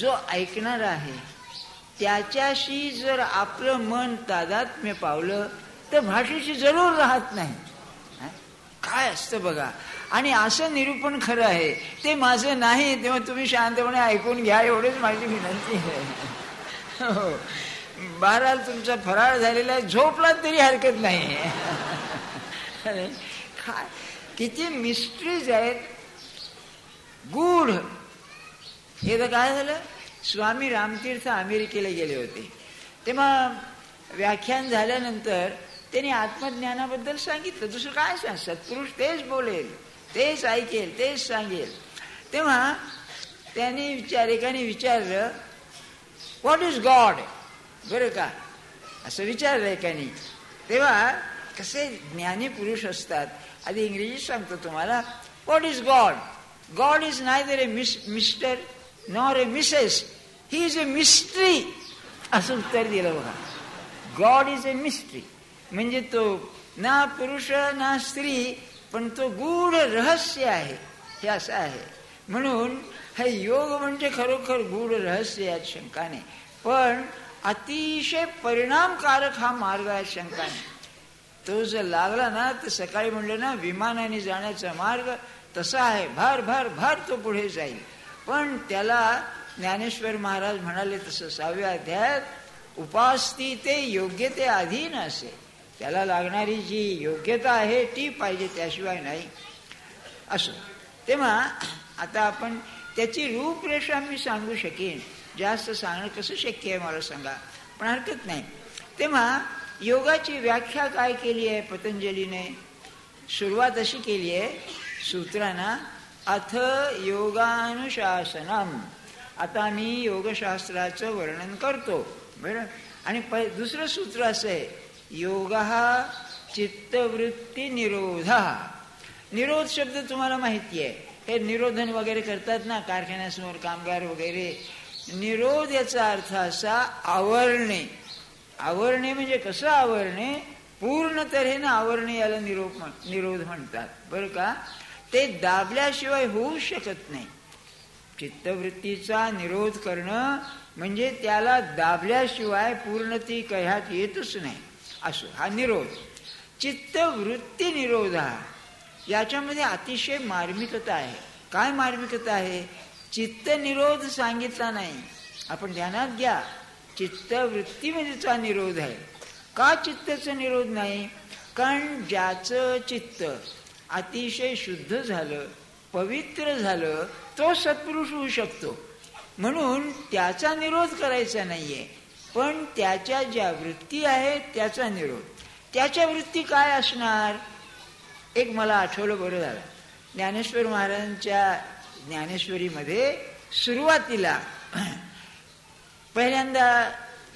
जो ऐकणार आहे त्याच्याशी जर आपलं मन तादात्म्य पावलं तर भाषेची जरूर राहत नाही. काय असतं बघा. आणि असं निरूपण खरं आहे. ते माझं नाही तेव्हा तुम्ही शांतपणे ऐकून घ्या एवढीच माझी विनंती आहे. हो. बाराल तुमचा फराळ झालेला आहे झोपला तरी हरकत नाही. काय? किती मिस्ट्रीज आहेत. गूढ हे तर काय झालं? स्वामी रामतीर्थ अमेरिकेला गेले होते. तेव्हा व्याख्यान झाल्यानंतर त्यांनी आत्मज्ञानाबद्दल सांगितलं. दुसरं काय सांग सत्पुरुष तेच बोलेल तेच ऐकेल तेच सांगेल. तेव्हा त्यांनी विचार एकाने विचारलं व्हॉट इज गॉड बरं का? असं विचारलं एकाने. तेव्हा कसे ज्ञानी पुरुष असतात? आधी इंग्रजीत सांगतो तुम्हाला. What is God God is neither a miss mister nor a missus he is a mystery असं उत्तर दिलं बघा. गॉड इज ए मिस्ट्री म्हणजे तो ना पुरुष ना स्त्री पण तो गूढ रहस्य आहे. हे असं आहे. म्हणून हे योग म्हणजे खरोखर गूढ रहस्य यात शंका नाही. पण अतिशय परिणामकारक हा मार्ग आहे शंका नाही. तो जर लागला ना तर सकाळी म्हणलं ना विमानाने जाण्याचा मार्ग तसा आहे. भर भर भर तो पुढे जाईल. पण त्याला ज्ञानेश्वर महाराज म्हणाले तसं सहाव्या अध्यायात उपासती ते योग्यते अधीन असे. त्याला लागणारी जी योग्यता आहे ती पाहिजे त्याशिवाय नाही. असो. तेव्हा आता आपण त्याची रूपरेषा मी सांगू शकेन. जास्त सांगणं कसं शक्य आहे मला सांगा. पण हरकत नाही. तेव्हा योगाची व्याख्या काय केली आहे पतंजलीने? सुरुवात अशी केली आहे सूत्रांना अथ योगानुशासनम. आता मी योगशास्त्राचं वर्णन करतो. बरं? आणि प दुसरं सूत्र असं आहे योग हा चित्तवृत्ती निरोध. निरोध शब्द तुम्हाला माहिती आहे हे निरोधन वगैरे करतात ना कारखान्यासमोर कामगार वगैरे. निरोध याचा अर्थ असा आवरणे. आवरणे म्हणजे कसं आवरणे? पूर्ण तऱ्हेनं आवरणे याला निरोप म्हण- निरोध म्हणतात. बरं का? ते दाबल्याशिवाय होऊ शकत नाही. चित्तवृत्तीचा निरोध करणं म्हणजे त्याला दाबल्याशिवाय पूर्ण ती कह्यात येतच नाही. असो हा निरोध. चित्तवृत्ती निरोध हा. याच्यामध्ये अतिशय मार्मिकता आहे. काय मार्मिकता आहे? चित्त निरोध सांगितला नाही. आपण ध्यानात घ्या. चित्तवृत्तीमध्येचा निरोध आहे. का चित्ताचा निरोध नाही? कारण ज्याचं चित्त अतिशय शुद्ध झालं पवित्र झालं तो सत्पुरुष होऊ शकतो. म्हणून त्याचा निरोध करायचा नाहीये. पण त्याच्या ज्या वृत्ती आहेत त्याचा निरोध. त्याच्या वृत्ती काय असणार? एक मला आठवलं बरं झालं. ज्ञानेश्वर महाराजांच्या ज्ञानेश्वरीमध्ये सुरुवातीला पहिल्यांदा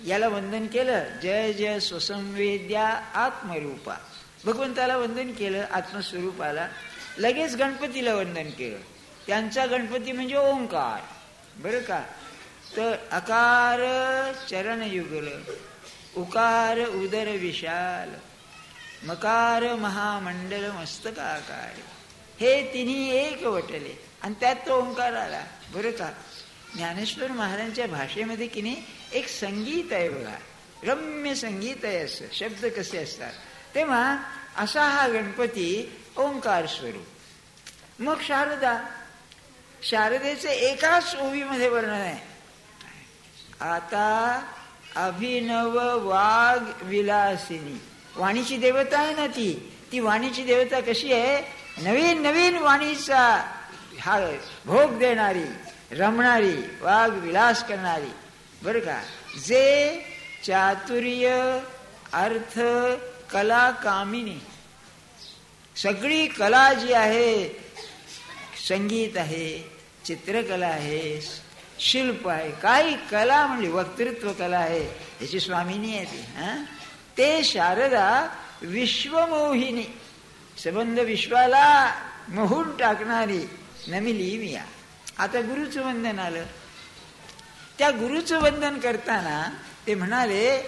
याला वंदन केलं जय जय स्वसंवेद्या आत्मरूपा. भगवंताला वंदन केलं आत्मस्वरूपाला. लगेच गणपतीला वंदन केलं. त्यांचा गणपती म्हणजे ओंकार. बरं का? तर अकार चरण युगल उकार उदर विशाल मकार महामंडल मस्तकाकार हे तिन्ही एक वटले. आणि त्यात तो ओंकार आला. बरं का? ज्ञानेश्वर महाराजांच्या भाषेमध्ये की नाही एक संगीत आहे बघा. रम्य संगीत आहे असं. शब्द कसे असतात? तेव्हा असा हा गणपती ओंकार स्वरूप. मग शारदा शारदेचे एकाच ओवीमध्ये वर्णन आहे. आता अभिनव वाघ विलासिनी. वाणीची देवता आहे ना ती? ती वाणीची देवता कशी आहे? नवीन नवीन वाणीचा हा भोग देणारी रमणारी वाघ विलास करणारी. बरं का? जे चातुर्य अर्थ कला कामिनी. सगळी कला जी आहे संगीत आहे चित्रकला आहे शिल्प आहे काही कला म्हणजे वक्तृत्व कला आहे याची स्वामिनी आहे ती हा? ते शारदा विश्वमोहिनी. संबंध विश्वाला मोहून टाकणारी नमिली मिया. आता गुरुचं वंदन आलं. त्या गुरुचं वंदन करताना ते म्हणाले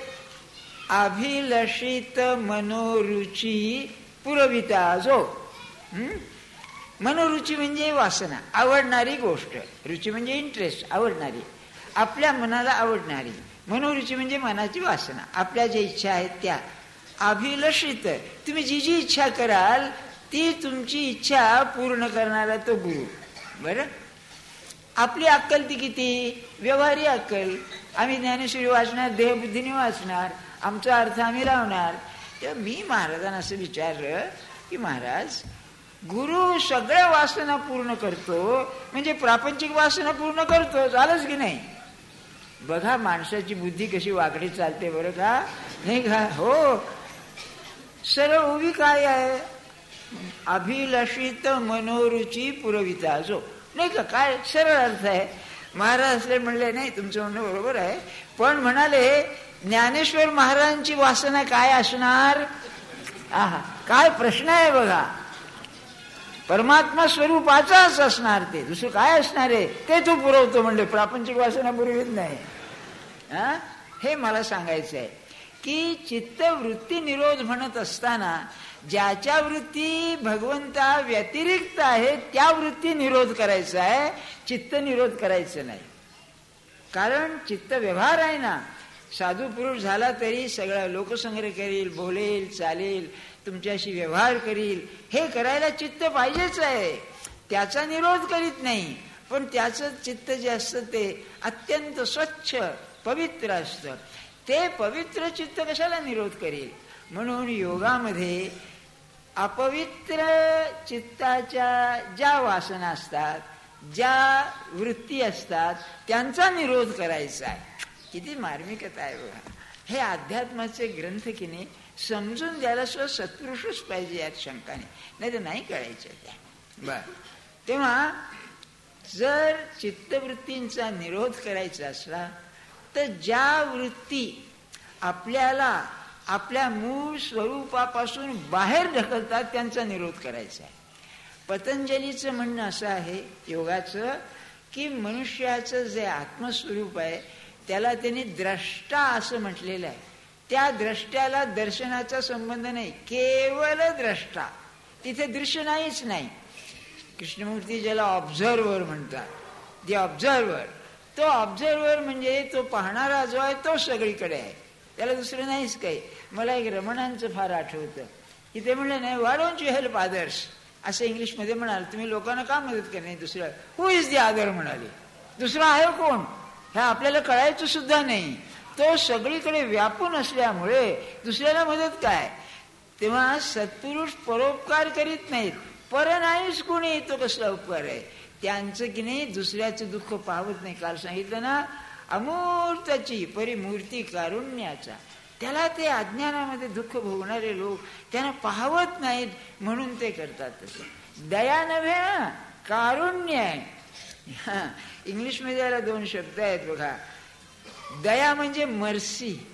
अभिलषित मनोरुची पुरविता जो. मनोरुची म्हणजे वासना आवडणारी गोष्ट. रुची म्हणजे इंटरेस्ट आवडणारी. आपल्या मनाला आवडणारी. मनोरुची म्हणजे मनाची वासना. आपल्या ज्या इच्छा आहेत त्या. अभिलषित. तुम्ही जी जी इच्छा कराल ती तुमची इच्छा पूर्ण करणारा तो गुरु. बरं? आपली अक्कल ती किती? व्यवहारी अक्कल. आम्ही ज्ञानेश्वरी वाचणार देहबुद्धीने वाचणार. आमचा अर्थ आम्ही लावणार तर मी महाराजांना असं विचारलं की महाराज गुरु सगळ्या वासना पूर्ण करतो म्हणजे प्रापंचिक वासना पूर्ण करतो झालंच की नाही? बघा माणसाची बुद्धी कशी वाकडी चालते बरं का? नाही का? हो. सरळ उभी काय आहे? अभिलषित मनोरुची पुरविता. जो नाही का? काय सरळ अर्थ आहे? महाराज असले म्हणले नाही तुमचं म्हणणं बरोबर आहे. पण म्हणाले ज्ञानेश्वर महाराजांची वासना काय असणार? आहा काय प्रश्न आहे बघा. परमात्मा स्वरूपाचाच असणार ते. दुसरं काय असणार आहे? ते तू पुरवतो म्हणले. प्रापंचिक वासना पुरवित नाही. हे? मला सांगायचं आहे की चित्तवृत्ती निरोध म्हणत असताना ज्याच्या वृत्ती भगवंता व्यतिरिक्त आहे त्या वृत्ती निरोध करायचा आहे. चित्त निरोध करायचं नाही. कारण चित्त व्यवहार आहे ना. साधू पुरुष झाला तरी सगळा लोकसंग्रह करील बोलेल चालेल तुमच्याशी व्यवहार करील. हे करायला चित्त पाहिजेच आहे. त्याचा निरोध करीत नाही. पण त्याचं चित्त जे असतं ते अत्यंत स्वच्छ पवित्र असतं. ते पवित्र चित्त कशाला निरोध करेल? म्हणून योगामध्ये अपवित्र चित्ताच्या ज्या वासना असतात ज्या वृत्ती असतात त्यांचा निरोध करायचा आहे. किती मार्मिकता आहे बघा हे अध्यात्माचे ग्रंथ की नाही समजून द्यायला सुद्धा सत्पुरुषच पाहिजे यात शंकाने. नाही तर नाही कळायचं त्या. बर. तेव्हा जर चित्तवृत्तींचा निरोध करायचा असला तर ज्या वृत्ती आपल्याला आपल्या मूळ स्वरूपापासून बाहेर ढकलतात त्यांचा निरोध करायचा आहे. पतंजलीचं म्हणणं असं आहे योगाचं की मनुष्याचं जे आत्मस्वरूप आहे त्याला त्यांनी द्रष्टा असं म्हटलेलं आहे. त्या द्रष्ट्याला दर्शनाचा संबंध नाही केवळ द्रष्टा. तिथे दृश्य नाहीच नाही. कृष्णमूर्ती ज्याला ऑब्झर्वर म्हणतात दी ऑब्झर्वर तो ऑब्झर्वर म्हणजे तो पाहणारा जो आहे तो सगळीकडे आहे. त्याला दुसरं नाहीच काही. मला एक रमणांचं फार आठवतं. की ते म्हणलं नाही why don't you help others असं इंग्लिशमध्ये म्हणाल तुम्ही लोकांना का मदत करणे दुसरं हु इज दी आदर म्हणाले. दुसरा आहे कोण? हे आपल्याला कळायचं सुद्धा नाही. तो सगळीकडे व्यापून असल्यामुळे दुसऱ्याला मदत काय? तेव्हा सत्पुरुष परोपकार करीत नाहीत. पर नाहीच कोणी तो कसला उपकार आहे? त्यांचं की नाही दुसऱ्याचं दुःख पाहत नाही. काल सांगितलं ना अमूर्ताची परिमूर्ती कारुण्याचा. त्याला ते अज्ञानामध्ये दुःख भोगणारे लोक त्यांना पाहवत नाहीत म्हणून ते करतात तसं. दया नव्हे कारुण्य आहे. इंग्लिशमध्ये याला दोन शब्द आहेत बघा. दया म्हणजे मर्सी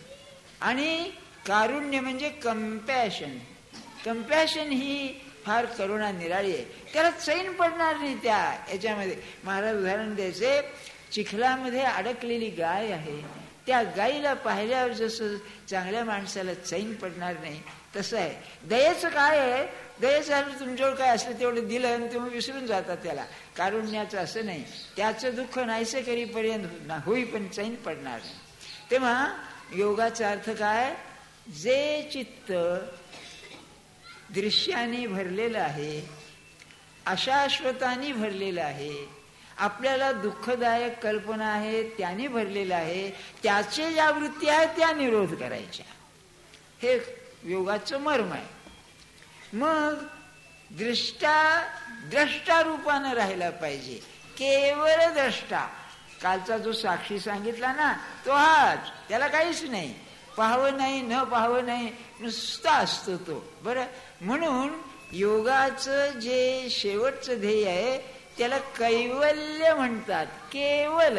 आणि कारुण्य म्हणजे कम्पॅशन कम्पॅशन ही फार करुणा निराळी आहे. त्याला चैन पडणार नाही त्या याच्यामध्ये. महाराज उदाहरण द्यायचे. चिखलामध्ये अडकलेली गाय आहे. त्या गायीला पाहिल्यावर जसं चांगल्या माणसाला चैन पडणार नाही तसं आहे. दयेचं काय आहे? दयेचं तुमच्यावर काय असलं तेवढं दिलं आणि तुम्ही विसरून जाता त्याला. कारुण्याचं असं नाही. त्याचं दुःख नाहीसे करीपर्यंत होई पण चैन पडणार. नाही तेव्हा योगाचा अर्थ काय? जे चित्त दृश्याने भरलेलं आहे अशाश्वतानी भरलेलं आहे आपल्याला दुःखदायक कल्पना आहे त्याने भरलेलं आहे त्याचे ज्या वृत्ती आहेत त्या निरोध करायच्या. हे योगाचं मर्म आहे. मग दृष्टा द्रष्टा रूपानं पाहिजे. केवळ द्रष्टा. कालचा जो साक्षी सांगितला ना तो हाच. त्याला काहीच नाही. पाहावं नाही न पाहावं नाही नुसता असतो तो. बरं? म्हणून योगाचं जे शेवटचं ध्येय आहे त्याला कैवल्य म्हणतात. केवल.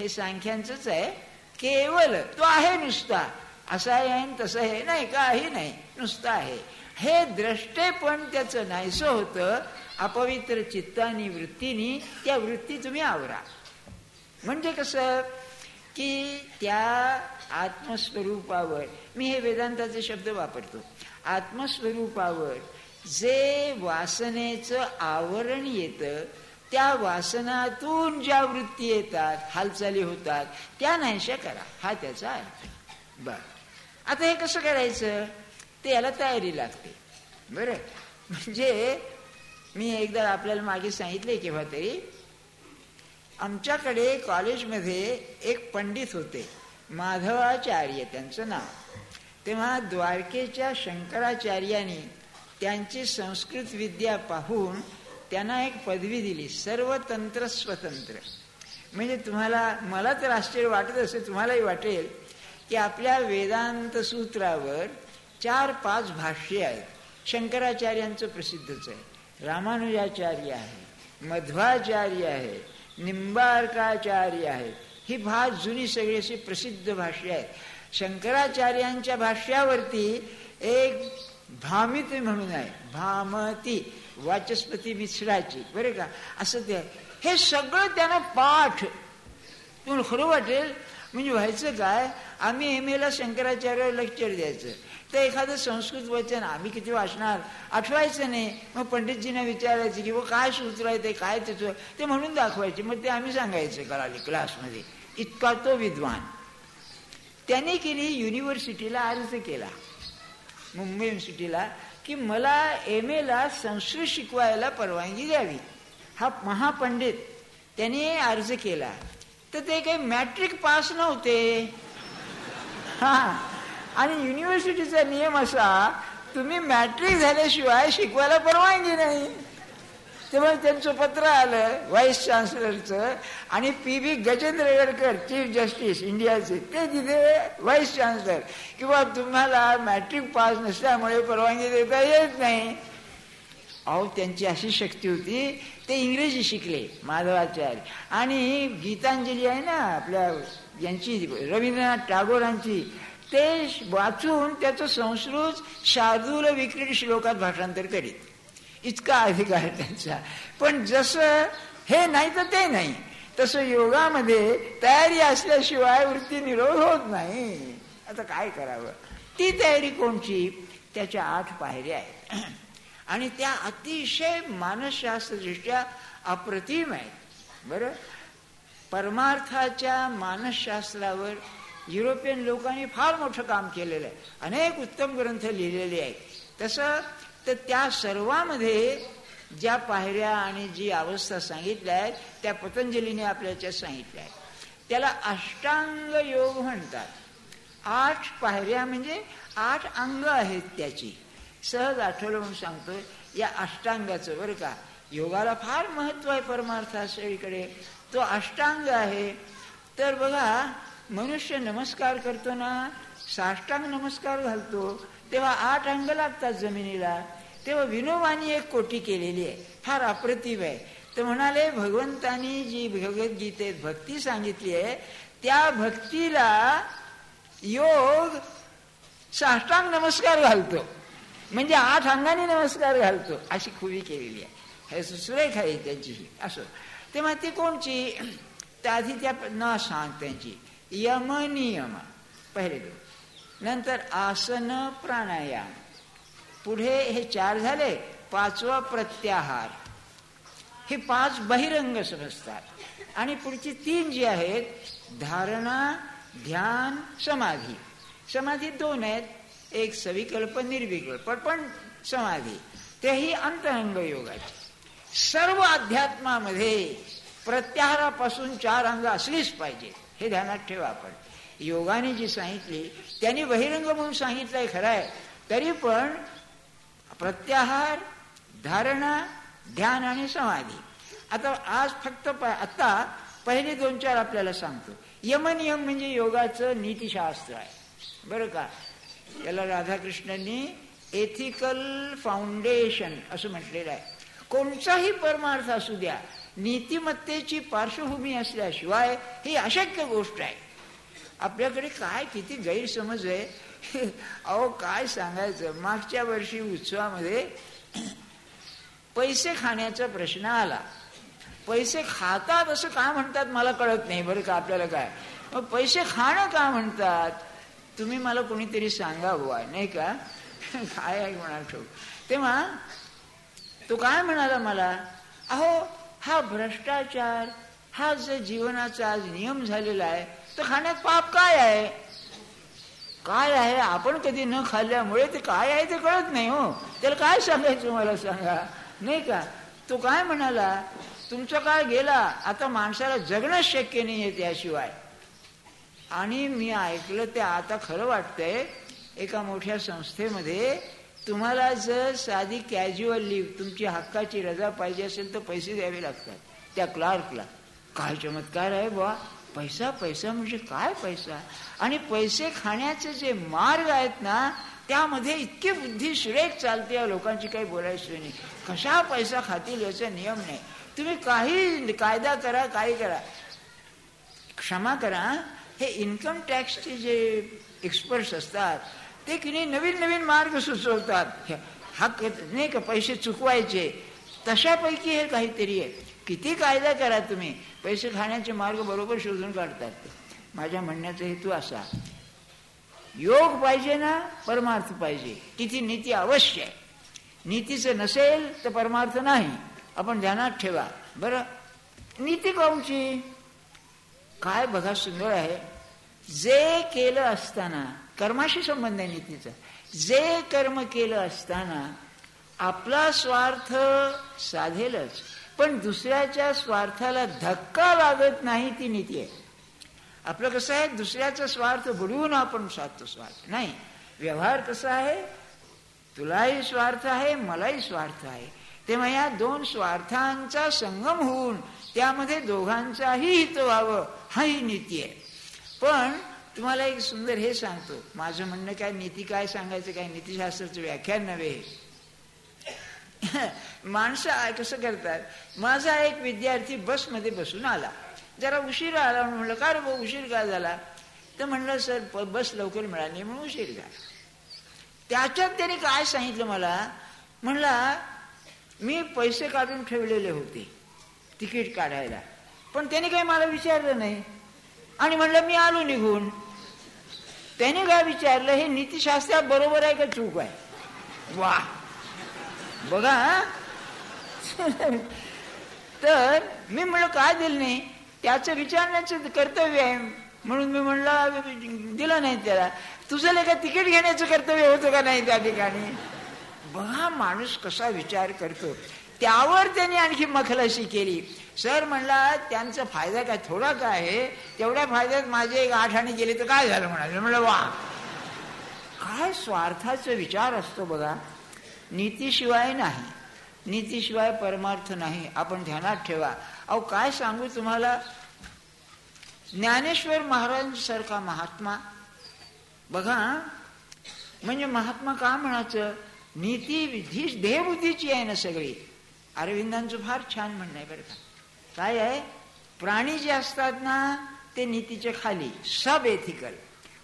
हे सांख्यांचंच आहे. केवल. तो आहे नुसता. असा आहे तसं आहे नाही. काही नाही. नुसतं आहे. हे द्रष्टे पण त्याचं नाहीसं होतं. अपवित्र चित्तानी वृत्तीनी त्या वृत्ती तुम्ही आवरा. म्हणजे कसं? की त्या आत्मस्वरूपावर मी हे वेदांताचे शब्द वापरतो. आत्मस्वरूपावर जे वासनेचं आवरण येतं त्या वासनातून ज्या वृत्ती येतात हालचाली होतात त्या नाहीशा करा. हा त्याचा अर्थ. बर. आता हे कसं करायचं? ते याला तयारी लागते. बरं. म्हणजे मी एकदा आपल्याला मागे सांगितले केव्हा तरी आमच्याकडे कॉलेजमध्ये एक पंडित होते माधवाचार्य त्यांचं नाव. तेव्हा द्वारकेच्या शंकराचार्याने त्यांची संस्कृत विद्या पाहून त्यांना एक पदवी दिली सर्वतंत्र स्वतंत्र. म्हणजे तुम्हाला मला तर आश्चर्य वाटत असेल तुम्हालाही वाटेल की आपल्या वेदांत सूत्रावर चार पाच भाष्ये आहेत. शंकराचार्यांचं प्रसिद्धच आहे. रामानुजाचार्य आहे. मध्वाचार्य आहे. निंबार्काचार्य आहे. ही भाष जुनी सगळी अशी प्रसिद्ध भाष्य आहेत. शंकराचार्यांच्या भाष्यावरती एक भामिती म्हणून आहे. भामती वाचस्पती मिश्राची. बरे का? असं ते हे सगळं त्यांना पाठ. तुम्हाला खरं वाटेल? म्हणजे व्हायचं काय? आम्ही एम एला शंकराचार्यावर लेक्चर द्यायचं. तर एखादं संस्कृत वचन आम्ही किती वाचणार? आठवायचं नाही. मग पंडितजींना विचारायचं की व काय सूत्र आहे ते? काय त्याचं? ते म्हणून दाखवायचे. मग ते आम्ही सांगायचं कळाले क्लासमध्ये. इतका तो विद्वान. त्याने केली युनिव्हर्सिटीला अर्ज केला. मुंबई युनिव्हर्सिटीला की मला एम एला संस्कृत शिकवायला परवानगी द्यावी. हा महापंडित त्याने अर्ज केला. तर ते काही मॅट्रिक पास नव्हते. हा. आणि युनिव्हर्सिटीचा नियम असा तुम्ही मॅट्रिक झाल्याशिवाय शिकवायला परवानगी नाही. तेव्हा त्यांचं पत्र आलं व्हाईस चान्सलरचं आणि P B Gajendragadkar chief justice इंडियाचे ते तिथे व्हाईस चान्सलर किंवा तुम्हाला मॅट्रिक पास नसल्यामुळे परवानगी देता येत नाही. अहो त्यांची अशी शक्ती होती ते इंग्रजी शिकले माधवाचार्य. आणि गीतांजली आहे ना आपल्या यांची रवींद्रनाथ टागोरांची ते वाचून त्याचं संस्कृत शार्दूल विक्रीड श्लोकात भाषांतर करीत. इतका अधिकार त्यांचा. पण जसं हे नाही तर ते नाही. तसं योगामध्ये तयारी असल्याशिवाय वृत्ती निरोध होत नाही. आता काय करावं? ती तयारी कोणची? त्याच्या आठ पायऱ्या आहेत. आणि त्या अतिशय मानसशास्त्रदृष्ट्या अप्रतिम आहेत. बरं? परमार्थाच्या मानसशास्त्रावर युरोपियन लोकांनी फार मोठं काम केलेलं आहे. अनेक उत्तम ग्रंथ लिहिलेले आहेत. तसं तर त्या सर्वामध्ये ज्या पायऱ्या आणि जी अवस्था सांगितल्या आहेत त्या पतंजलीने आपल्याच्या सांगितल्या आहेत. त्याला अष्टांग योग म्हणतात. आठ पायऱ्या म्हणजे आठ अंग आहेत त्याची. सहज आठवलं म्हणून सांगतोय या अष्टांगाचं बरं का योगाला फार महत्त्व आहे परमार्थ सगळीकडे तो अष्टांग आहे. तर बघा मनुष्य नमस्कार करतो ना साष्टांग नमस्कार घालतो. तेव्हा आठ अंग लागतात जमिनीला. तेव्हा विनोबानी एक कोटी केलेली आहे. फार अप्रतिम आहे. तर म्हणाले भगवंतानी जी भगवद्गीतेत भक्ती सांगितली आहे त्या भक्तीला योग साष्टांग नमस्कार घालतो. म्हणजे आठ अंगाने नमस्कार घालतो. अशी खुबी केलेली आहे. हे सुरेख आहे त्यांची असं. तेव्हा ती कोणची? त्या आधी त्या न सांग त्यांची. यम नियम पहिले दोन. नंतर आसन प्राणायाम. पुढे हे चार झाले पाचवा प्रत्याहार. हे पाच बहिरंग समजतात आणि पुढची तीन जी आहेत धारणा ध्यान समाधी. समाधी दोन आहेत. एक सविकल्प निर्विकल्प पण समाधी. तेही अंतरंग योगाचे. सर्व अध्यात्मामध्ये प्रत्याहारापासून चार अंग असलीच पाहिजे हे ध्यानात ठेवा आपण. योगाने जी सांगितली त्यांनी बहिरंग म्हणून सांगितलंय खरं आहे तरी पण प्रत्याहार धारणा ध्यान आणि समाधी. आता आज फक्त आता पहिले दोन चार आपल्याला सांगतो. यमनियम म्हणजे योगाचं नीतिशास्त्र आहे. बरं का? याला राधाकृष्णांनी एथिकल फाउंडेशन असं म्हटलेलं आहे. कोणताही परमार्थ असू द्या नीतिमत्तेची पार्श्वभूमी असल्याशिवाय ही अशक्य गोष्ट आहे. आपल्याकडे काय किती गैरसमज आहे? अहो काय सांगायचं? मागच्या वर्षी उत्सवामध्ये पैसे खाण्याचा प्रश्न आला. पैसे खातात असं का म्हणतात मला कळत नाही बरं का आपल्याला काय? मग पैसे खाणं का म्हणतात? तुम्ही मला कोणीतरी सांगा बुवा नाही का? काय आहे म्हणा ठेव तेव्हा तो काय म्हणाला मला? अहो हा भ्रष्टाचार हा जे जीवनाचा आज नियम झालेला आहे तर खाण्यात पाप काय आहे? काय आहे? आपण कधी न खाल्ल्यामुळे ते काय आहे ते कळत नाही हो. त्याला काय सांगायचं मला सांगा? नाही का? तो काय म्हणाला? तुमचा काळ गेला आता माणसाला जगणं शक्य नाहीये त्याशिवाय. आणि मी ऐकलं ते आता खरं वाटतंय एका मोठ्या संस्थेमध्ये तुम्हाला जर साधी कॅज्युअल लिव्ह तुमची हक्काची रजा पाहिजे असेल तर पैसे द्यावे लागतात. त्या क्लार्कला काय चमत्कार आहे बा पैसा पैसा म्हणजे काय पैसा? आणि पैसे खाण्याचे जे मार्ग आहेत ना त्यामध्ये इतकी बुद्धी सुरेख चालते या लोकांची काही बोलायची नाही. कशा पैसा खातील याचा नियम नाही. तुम्ही काही कायदा करा काही करा. क्षमा करा. हे इन्कम टॅक्सचे जे एक्सपर्ट्स असतात ते की नाही नवीन नवीन मार्ग सुचवतात. हक्क नाही का? पैसे चुकवायचे. तशापैकी हे काहीतरी आहे. किती कायदा करा तुम्ही? पैसे खाण्याचे मार्ग बरोबर शोधून काढतात. माझ्या म्हणण्याचा हेतू असा. योग पाहिजे ना? परमार्थ पाहिजे. तिथे नीती अवश्य आहे. नीतीचं नसेल तर परमार्थ नाही. आपण ध्यानात ठेवा. बरं? नीती काऊची काय बघा सुंदर आहे. जे केलं असताना कर्माशी संबंध आहे नीतीचा. जे कर्म केलं असताना आपला स्वार्थ साधेलच पण दुसऱ्याच्या स्वार्थाला धक्का लागत नाही ती नीती आहे. आपलं कसं आहे दुसऱ्याचा स्वार्थ बुडवून आपण साधतो स्वार्थ. नाही व्यवहार कसा आहे? तुलाही स्वार्थ आहे मलाही स्वार्थ आहे. तेव्हा या दोन स्वार्थांचा संगम होऊन त्यामध्ये दोघांचाही हित व्हावं हाही नीती आहे. पण तुम्हाला एक सुंदर हे सांगतो. माझं म्हणणं काय नीती काय सांगायचं काय? नीतीशास्त्राचं व्याख्यान नव्हे. माणसं कसं करतात? माझा एक विद्यार्थी बसमध्ये बसून आला. जरा उशीर आला म्हणून म्हणलं का रे भाऊ उशीर का झाला? तर म्हणलं सर बस लवकर मिळाली म्हणून उशीर झाला. त्याच्यात त्याने काय सांगितलं मला? म्हणला मी पैसे काढून ठेवलेले होते तिकीट काढायला. पण त्याने काही मला विचारलं नाही. आणि म्हणलं मी आलो निघून. त्याने काय विचारलं हे नीतीशास्त्रात बरोबर आहे का चूक आहे? वा. बघा तर मी म्हणलं काय दिलं नाही? त्याचं विचारण्याचं कर्तव्य आहे. म्हणून मी म्हणलं दिलं नाही त्याला. तुझं का तिकीट घेण्याचं कर्तव्य होतं का नाही त्या ठिकाणी? बघा माणूस कसा विचार करतो. त्यावर त्यांनी आणखी मखलशी केली. सर म्हणला त्यांचा फायदा काय? थोडा काय आहे? तेवढ्या फायद्यात माझे एक आठ आणि गेले तर काय झालं? म्हणाले. म्हणलं वा. काय स्वार्थाचा विचार असतो बघा. नीतीशिवाय नाही. नीतीशिवाय परमार्थ नाही. आपण ध्यानात ठेवा. अहो काय सांगू तुम्हाला? ज्ञानेश्वर महाराज सारखा महात्मा. बघा म्हणजे महात्मा का म्हणायचं? नीती विधी देहबुद्धीची आहे ना सगळी. अरविंदांचं फार छान म्हणणं आहे बरं का. काय आहे? प्राणी जे असतात ना ते नीतीच्या खाली सब एथिकल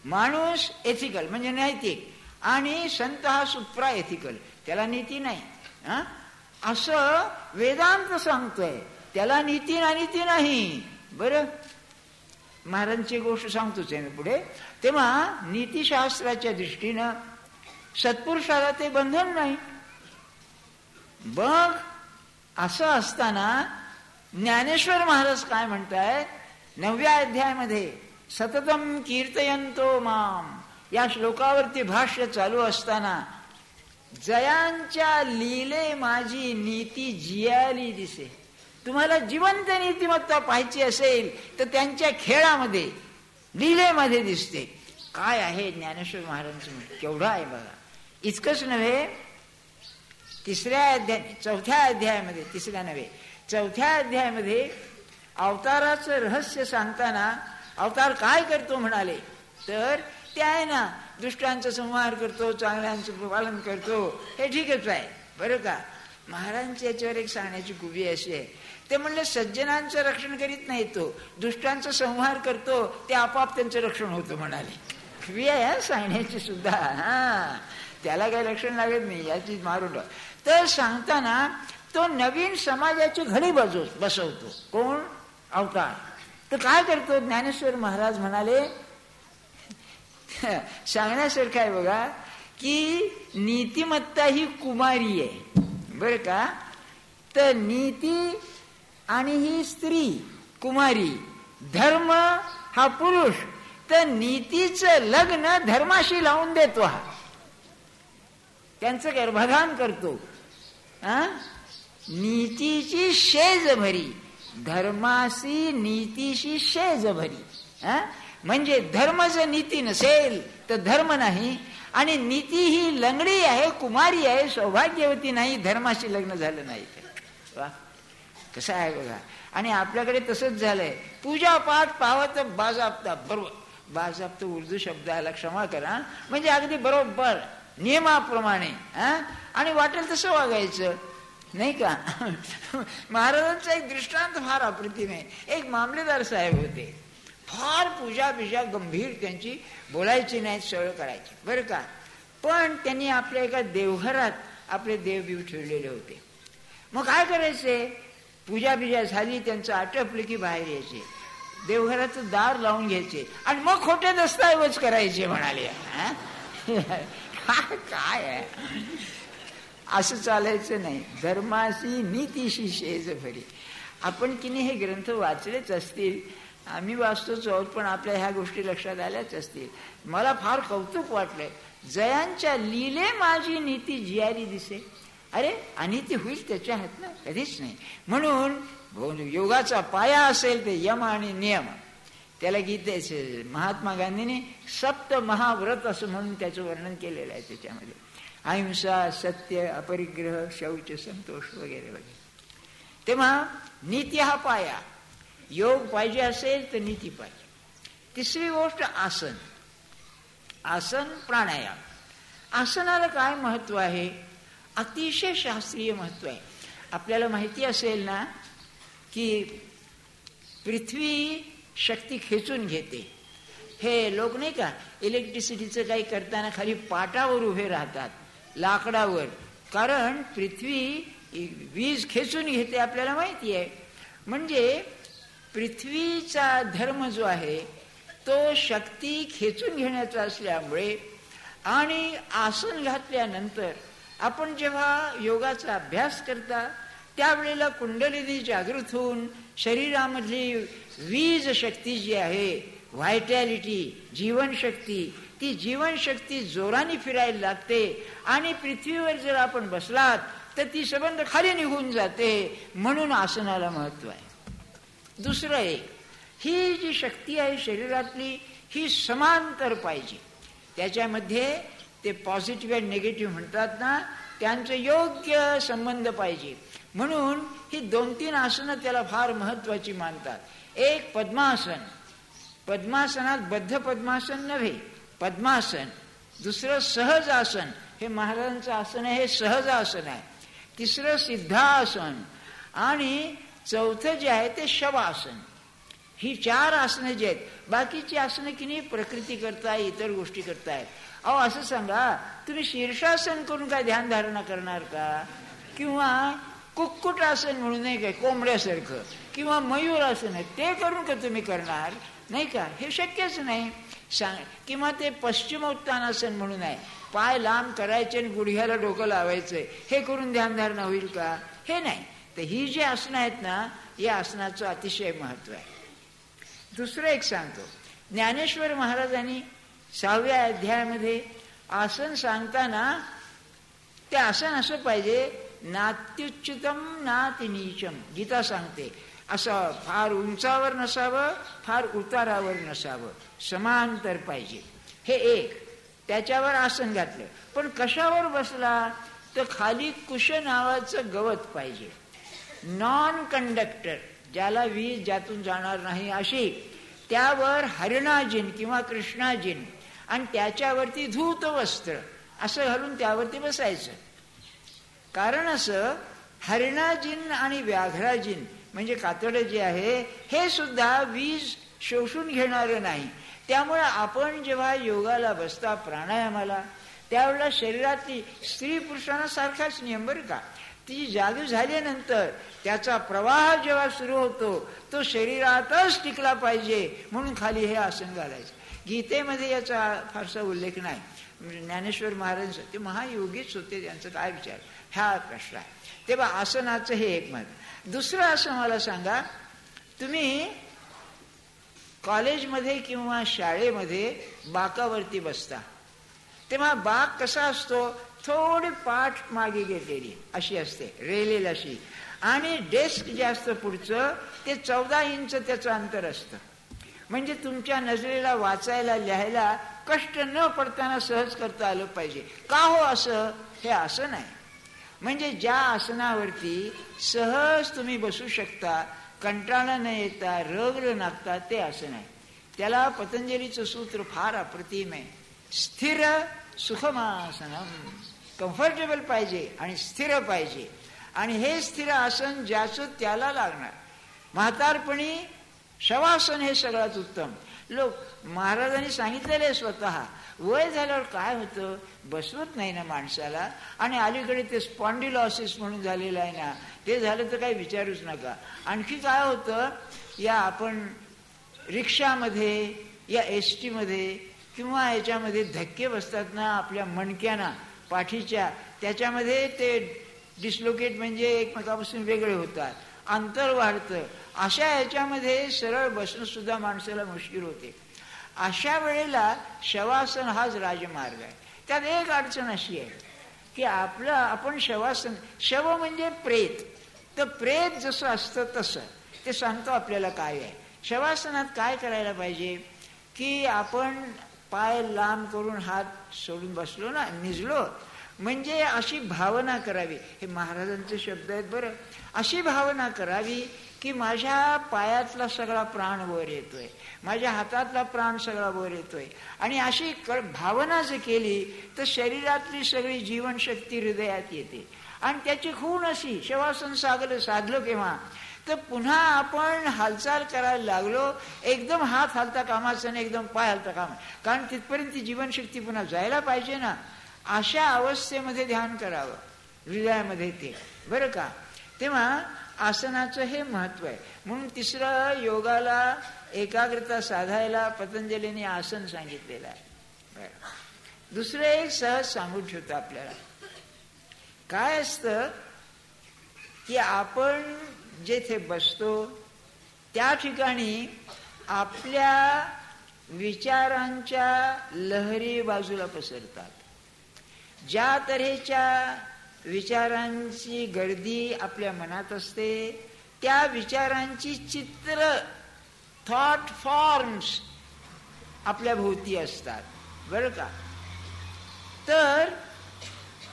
माणूस एथिकल म्हणजे नैतिक. आणि संत हा सुप्रा एथिकल त्याला नीती नाही. असं वेदांत सांगतोय. त्याला नीती ना नीती नाही. बरं? महाराजांची गोष्ट सांगतोच आहे मी पुढे. तेव्हा नीतीशास्त्राच्या दृष्टीनं सत्पुरुषाला ते बंधन नाही. बघ असं असताना ज्ञानेश्वर महाराज काय म्हणतायत नवव्या अध्यायामध्ये सततम कीर्तयंतो माम. या श्लोकावरती भाष्य चालू असताना जयांच्या लीले माझी नीती जियाली दिसे. तुम्हाला जिवंत नीतिमत्ता पाहायची असेल तर त्यांच्या खेळामध्ये लीलेमध्ये दिसते. काय आहे ज्ञानेश्वर महाराजांचं केवढं आहे बघा. इतकंच नव्हे तिसऱ्या अध्याय चौथ्या अध्यायामध्ये तिसऱ्या नव्हे. चौथ्या अध्यायामध्ये अवताराचं रहस्य सांगताना अवतार काय करतो म्हणाले तर ते आहे ना दुष्टांचा संहार करतो चांगल्यांचं पालन करतो हे ठीकच आहे. बरं का? महाराजांची याच्यावर एक सांगण्याची गुबी अशी आहे. ते म्हणले सज्जनांचं रक्षण करीत नाही तो. दुष्टांचा संहार करतो ते आपाप त्यांचं रक्षण होतं म्हणाले. खुबी आहे सांगण्याची सुद्धा. हा. त्याला काही रक्षण लागत नाही याची मारून तर सांगताना तो नवीन समाजाची घडी बाजू बसवतो. कोण? अवतार. तर काय करतो? ज्ञानेश्वर महाराज म्हणाले सांगण्यासारखं आहे बघा की नीतिमत्ता ही कुमारी आहे. बर का? तर नीती आणि ही स्त्री कुमारी धर्म हा पुरुष तर नीतीचं लग्न धर्माशी लावून देतो हा. त्यांचं गर्भधान करतो. हा? नीतीची शेज भरी धर्माशी नीतीशी शेज भरी म्हणजे धर्म जर नीती नसेल तर धर्म नाही. आणि नीती ही लंगडी आहे कुमारी आहे सौभाग्यवती नाही धर्माशी लग्न झालं नाही. वा. कसं आहे बघा? आणि आपल्याकडे तसंच झालंय. पूजा पाठ पावत बाजाबता बरोबर. बाजाबत उर्दू शब्द आला क्षमा करा. म्हणजे अगदी बरोबर. नियमाप्रमाणे. आणि वाटेल तसं वागायचं. नाही का? महाराजांचा एक दृष्टांत फार अप्रतिम आहे. एक मामलेदार साहेब होते. फार पूजा बिजा गंभीर त्यांची बोलायची नाही सरळ करायची. बरं का? पण त्यांनी आपल्या एका देवघरात आपले देवबीव ठेवलेले होते. मग काय करायचे? पूजा बिजा झाली त्यांचं आटपलं की बाहेर यायचे. देवघराचं दार लावून घ्यायचे. आणि मग खोटे दस्ताऐवज करायचे म्हणाले. काय आहे असं चालायचं नाही. धर्माशी नीतीशी शेज भरी आपण की नाही हे ग्रंथ वाचलेच असतील. आम्ही वाचतोच आहोत पण आपल्या ह्या गोष्टी लक्षात आल्याच असतील. मला फार कौतुक वाटलंय. जयांच्या लिले माझी नीती जियारी दिसे. अरे अनिती होईल त्याच्या हात ना? कधीच नाही. म्हणून योगाचा पाया असेल ते यम आणि नियम. त्याला गीतेचे महात्मा गांधीने सप्त महाव्रत असं म्हणून त्याचं वर्णन केलेलं आहे त्याच्यामध्ये. अहिंसा सत्य अपरिग्रह शौच संतोष वगैरे वगैरे. तेव्हा नीती हा पाया. योग पाहिजे असेल तर नीती पाहिजे. तिसरी गोष्ट आसन. आसन प्राणायाम. आसनाला काय महत्त्व आहे? अतिशय शास्त्रीय महत्त्व आहे. आपल्याला माहिती असेल ना की पृथ्वी शक्ती खेचून घेते. हे लोक नाही का इलेक्ट्रिसिटीचं काही करताना खाली पाटावर उभे राहतात. लाकडावर. कारण पृथ्वी वीज खेचून घेते आपल्याला माहिती आहे. म्हणजे पृथ्वीचा धर्म जो आहे तो शक्ती खेचून घेण्याचा असल्यामुळे आणि आसन घातल्यानंतर आपण जेव्हा योगाचा अभ्यास करता त्यावेळेला कुंडलिनी जागृत होऊन शरीरामधली वीज शक्ती जी आहे व्हायटॅलिटी जीवनशक्ती ती जीवनशक्ती जोराने फिरायला लागते आणि पृथ्वीवर जर आपण बसलात तर ती संबंध खाली निघून जाते. म्हणून आसनाला महत्त्व आहे. दुसरं एक ही जी शक्ती आहे शरीरातली ही समांतर पाहिजे. त्याच्यामध्ये ते पॉझिटिव्ह अँड निगेटिव्ह म्हणतात ना त्यांचं योग्य संबंध पाहिजे. म्हणून ही दोन तीन आसनं त्याला फार महत्वाची मानतात. एक पद्मासन. पद्मासनात बद्ध पद्मासन नव्हे. पद्मासन दुसरं सहज आसन हे महाराजांचं आसन आहे हे सहज आसन आहे. तिसरं सिद्धासन. आणि चौथं जे आहे ते शवासन. ही चार आसनं जी आहेत बाकीची आसनं की नाही प्रकृती करताय इतर गोष्टी करतायत अहो असं सांगा तुम्ही शीर्षासन करून काय ध्यान धारणा करणार का? किंवा कुक्कुटासन म्हणून नाही काय कोंबड्यासारखं. किंवा मयूर आसन आहे ते करून का तुम्ही करणार? नाही का? हे शक्यच नाही. सांग. किंवा ते पश्चिमोत्तानासन म्हणून आहे. पाय लांब करायचे आणि गुडघ्याला डोकं लावायचंय. हे करून ध्यानधारणा होईल का? हे नाही. तर ही जी आसनं आहेत ना या आसनाचं अतिशय महत्त्व आहे. दुसरं एक सांगतो. ज्ञानेश्वर महाराजांनी सहाव्या अध्यायामध्ये आसन सांगताना ते आसन असं पाहिजे नात्युच्युतम नातिनीचम. गीता सांगते असं फार उंचावर नसावं फार उतारावर नसावं. समांतर पाहिजे. हे एक. त्याच्यावर आसन घातलं. पण कशावर बसला? तर खाली कुश नावाचं गवत पाहिजे. नॉन कंडक्टर ज्याला वीज ज्यातून जाणार नाही अशी त्यावर हरिणाजिन किंवा कृष्णाजीन आणि त्याच्यावरती धूत वस्त्र असं घालून त्यावरती बसायचं. कारण असं हरिणाजिन आणि व्याघ्राजिन म्हणजे कातड जे आहे हे सुद्धा वीज शोषून घेणारं नाही. त्यामुळे आपण जेव्हा योगाला बसता प्राणायामाला त्यावेळेला शरीरातली स्त्री पुरुषांना सारखाच नियम बरं का? ती जादू झाल्यानंतर त्याचा प्रवाह जेव्हा सुरू होतो तो शरीरातच टिकला पाहिजे म्हणून खाली हे आसन घालायचं. गीतेमध्ये याचा फारसा उल्लेख नाही. म्हणजे ज्ञानेश्वर महाराज ते महायोगीच होते त्यांचं काय विचार? ह्या प्रश्न आहे. तेव्हा आसनाचं हे एक मत दुसरं असं मला सांगा तुम्ही कॉलेजमध्ये किंवा शाळेमध्ये बाकावरती बसता. तेव्हा बाक कसा असतो? थोडी पाठ मागे घेतलेली अशी असते रेलेल अशी. आणि डेस्क जे असतं पुढचं ते चौदा इंच त्याचं अंतर असतं. म्हणजे तुमच्या नजरेला वाचायला लिहायला कष्ट न पडताना सहज करता आलं पाहिजे. का हो असं? हे असं नाही. म्हणजे ज्या आसनावरती सहज तुम्ही बसू शकता कंटाळा न येता रग नागता ते असं नाही. त्याला पतंजलीचं सूत्र फार अप्रतिम आहे. स्थिर सुखमासनम कम्फर्टेबल पाहिजे आणि स्थिर पाहिजे. आणि हे स्थिर आसन ज्याचं त्याला लागणार. म्हातारपणी शवासन हे सगळ्यात उत्तम. लोक महाराजांनी सांगितलेले स्वतः. वय झाल्यावर काय होतं? बसवत नाही ना माणसाला. आणि अलीकडे ते स्पॉन्डिलॉसिस म्हणून झालेलं आहे ना ते झालं तर काही विचारूच नका. आणखी काय होतं? या आपण रिक्षामध्ये या एस टीमध्ये किंवा याच्यामध्ये धक्के बसतात ना आपल्या मणक्याना पाठीच्या त्याच्यामध्ये ते डिस्लोकेट म्हणजे एकमेकापासून वेगळे होतात. अंतर वाढतं. अशा याच्यामध्ये सरळ बसणं सुद्धा माणसाला मुश्किल होते. अशा वेळेला शवासन हाच राजमार्ग आहे. त्यात एक अडचण अशी आहे की आपलं आपण शवासन शव म्हणजे प्रेत. तर प्रेत जसं असतं तसं ते सांगतो आपल्याला काय आहे. शवासनात काय करायला पाहिजे? की आपण पाय लांब करून हात सोडून बसलो ना निजलो म्हणजे अशी भावना करावी. हे महाराजांचे शब्द आहेत बरं. अशी भावना करावी की माझ्या पायातला सगळा प्राण वर येतोय. माझ्या हातातला प्राण सगळा वर येतोय. आणि अशी भावना जर केली तर शरीरातली सगळी जीवनशक्ती हृदयात येते. आणि त्याची खूण अशी शवासन सागलं साधलो केव्हा? तर पुन्हा आपण हालचाल करायला लागलो एकदम हात हालता कामाचं आणि एकदम पाय हालता कामा कारण तिथपर्यंत ती जीवनशक्ती पुन्हा जायला पाहिजे ना. अशा अवस्थेमध्ये ध्यान करावं. हृदयामध्ये ते. बरं का? तेव्हा आसनाचं हे महत्त्व आहे. म्हणून तिसरं योगाला एकाग्रता साधायला पतंजलीने आसन सांगितलेलं आहे. दुसरं एक सहज सांगून ठेवतो आपल्याला. काय असतं की आपण जेथे बसतो त्या ठिकाणी आपल्या विचारांच्या लहरी बाजूला पसरतात. ज्या तऱ्हेच्या विचारांची गर्दी आपल्या मनात असते. त्या विचारांची चित्र थॉट फॉर्म्स आपल्या भोवती असतात. बरं का? तर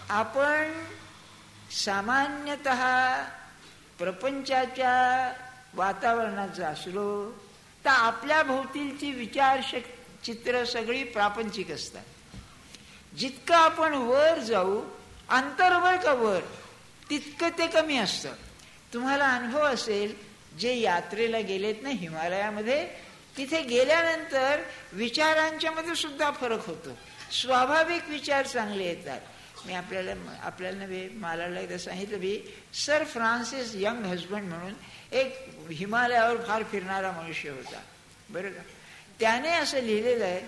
आपण सामान्यतः प्रपंचाच्या वातावरणात जर असलो तर आपल्या भोवतीची विचार चित्र सगळी प्रापंचिक असतात. जितकं आपण वर जाऊ अंतर्वय कवर तितकं ते कमी असतं. तुम्हाला अनुभव असेल जे यात्रेला गेलेत ना हिमालयामध्ये तिथे गेल्यानंतर विचारांच्या मध्ये सुद्धा फरक होतो. स्वाभाविक विचार चांगले येतात. मी आपल्याला आपल्याला नव्हे मला एकदा सांगितलं बी सर फ्रान्सिस यंग हजबंड म्हणून एक हिमालयावर फार फिरणारा मनुष्य होता. बरं का? त्याने असं लिहिलेलं आहे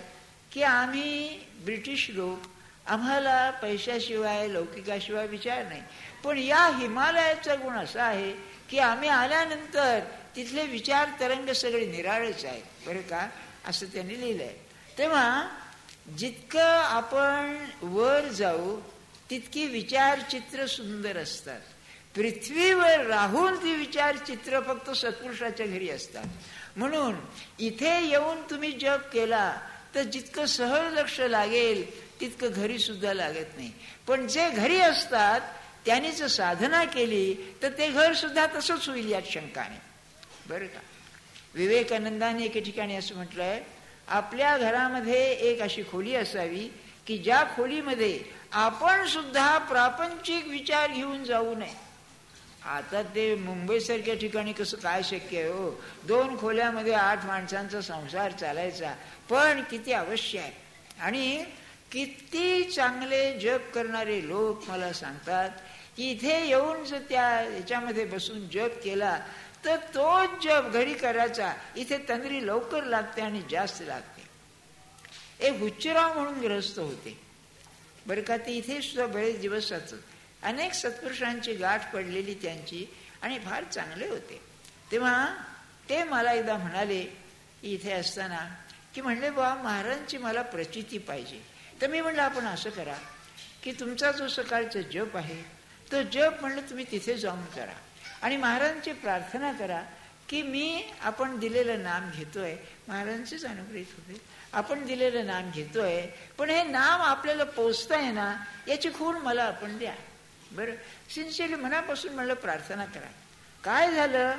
की आम्ही ब्रिटिश लोक आम्हाला पैशाशिवाय लौकिकाशिवाय विचार नाही. पण या हिमालयाचा गुण असा आहे की आम्ही आल्यानंतर तिथले विचार तरंग सगळे निराळेच आहेत. बरं का? असं त्यांनी लिहिलंय. तेव्हा जितकं आपण वर जाऊ तितकी विचारचित्र सुंदर असतात. पृथ्वीवर राहून ती विचारचित्र फक्त सत्पुरुषाच्या घरी असतात. म्हणून इथे येऊन तुम्ही जप केला तर जितकं सहज लक्ष लागेल तितकं घरी सुद्धा लागत नाही. पण जे घरी असतात त्यांनी जर साधना केली तर ते घर सुद्धा तसंच होईल यात शंकाने बरं का? विवेकानंदाने एके ठिकाणी असं म्हटलंय आपल्या घरामध्ये एक अशी खोली असावी की ज्या खोलीमध्ये आपण सुद्धा प्रापंचिक विचार घेऊन जाऊ नये. आता ते मुंबईसारख्या ठिकाणी कसं काय शक्य आहे हो? दोन खोल्यामध्ये आठ माणसांचा संसार चालायचा पण किती अवश्य आहे. आणि किती चांगले जप करणारे लोक मला सांगतात की इथे येऊन जर त्या याच्यामध्ये बसून जप केला तर तोच जप घरी करायचा. इथे तंद्री लवकर लागते आणि जास्त लागते. एक हुच्चराव म्हणून ग्रस्त होते. बरं का ते इथे सुद्धा बरेच दिवस असत अनेक सत्पुरुषांची गाठ पडलेली त्यांची आणि फार चांगले होते. तेव्हा ते मला एकदा म्हणाले इथे असताना की म्हणले बा महाराजांची मला प्रचिती पाहिजे. तर मी म्हणलं आपण असं करा की तुमचा जो सकाळचा जप आहे तो जप म्हणलं तुम्ही तिथे जाऊन करा. आणि महाराजांची प्रार्थना करा की मी आपण दिलेलं नाम घेतोय. महाराजांचेच अनुग्रहित होते. आपण दिलेलं नाम घेतोय पण हे नाम आपल्याला पोचताय ना याची खूण मला आपण द्या. बरं. सिन्सिअरली मनापासून म्हणलं प्रार्थना करा. काय झालं?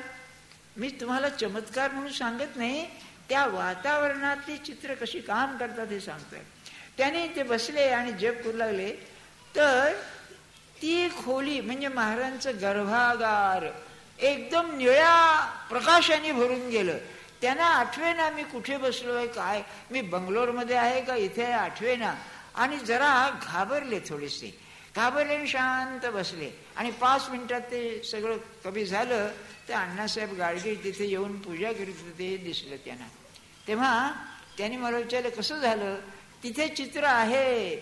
मी तुम्हाला चमत्कार म्हणून सांगत नाही त्या वातावरणातली चित्र कशी काम करतात हे सांगतोय. त्याने ते बसले आणि जप करू लागले. तर ती खोली म्हणजे महाराजांचं गर्भागार एकदम निळ्या प्रकाशाने भरून गेलं. त्यांना आठवेना मी कुठे बसलो आहे काय? मी बंगलोरमध्ये आहे का? इथे आठवेना आणि जरा घाबरले थोडेसे. घाबरले शांत बसले. आणि पाच मिनिटात ते सगळं कमी झालं. तर अण्णासाहेब गाडगे तिथे येऊन पूजा करीत होते हे दिसलं त्यांना. तेव्हा त्यांनी मला विचारलं कसं झालं? तिथे चित्र आहेत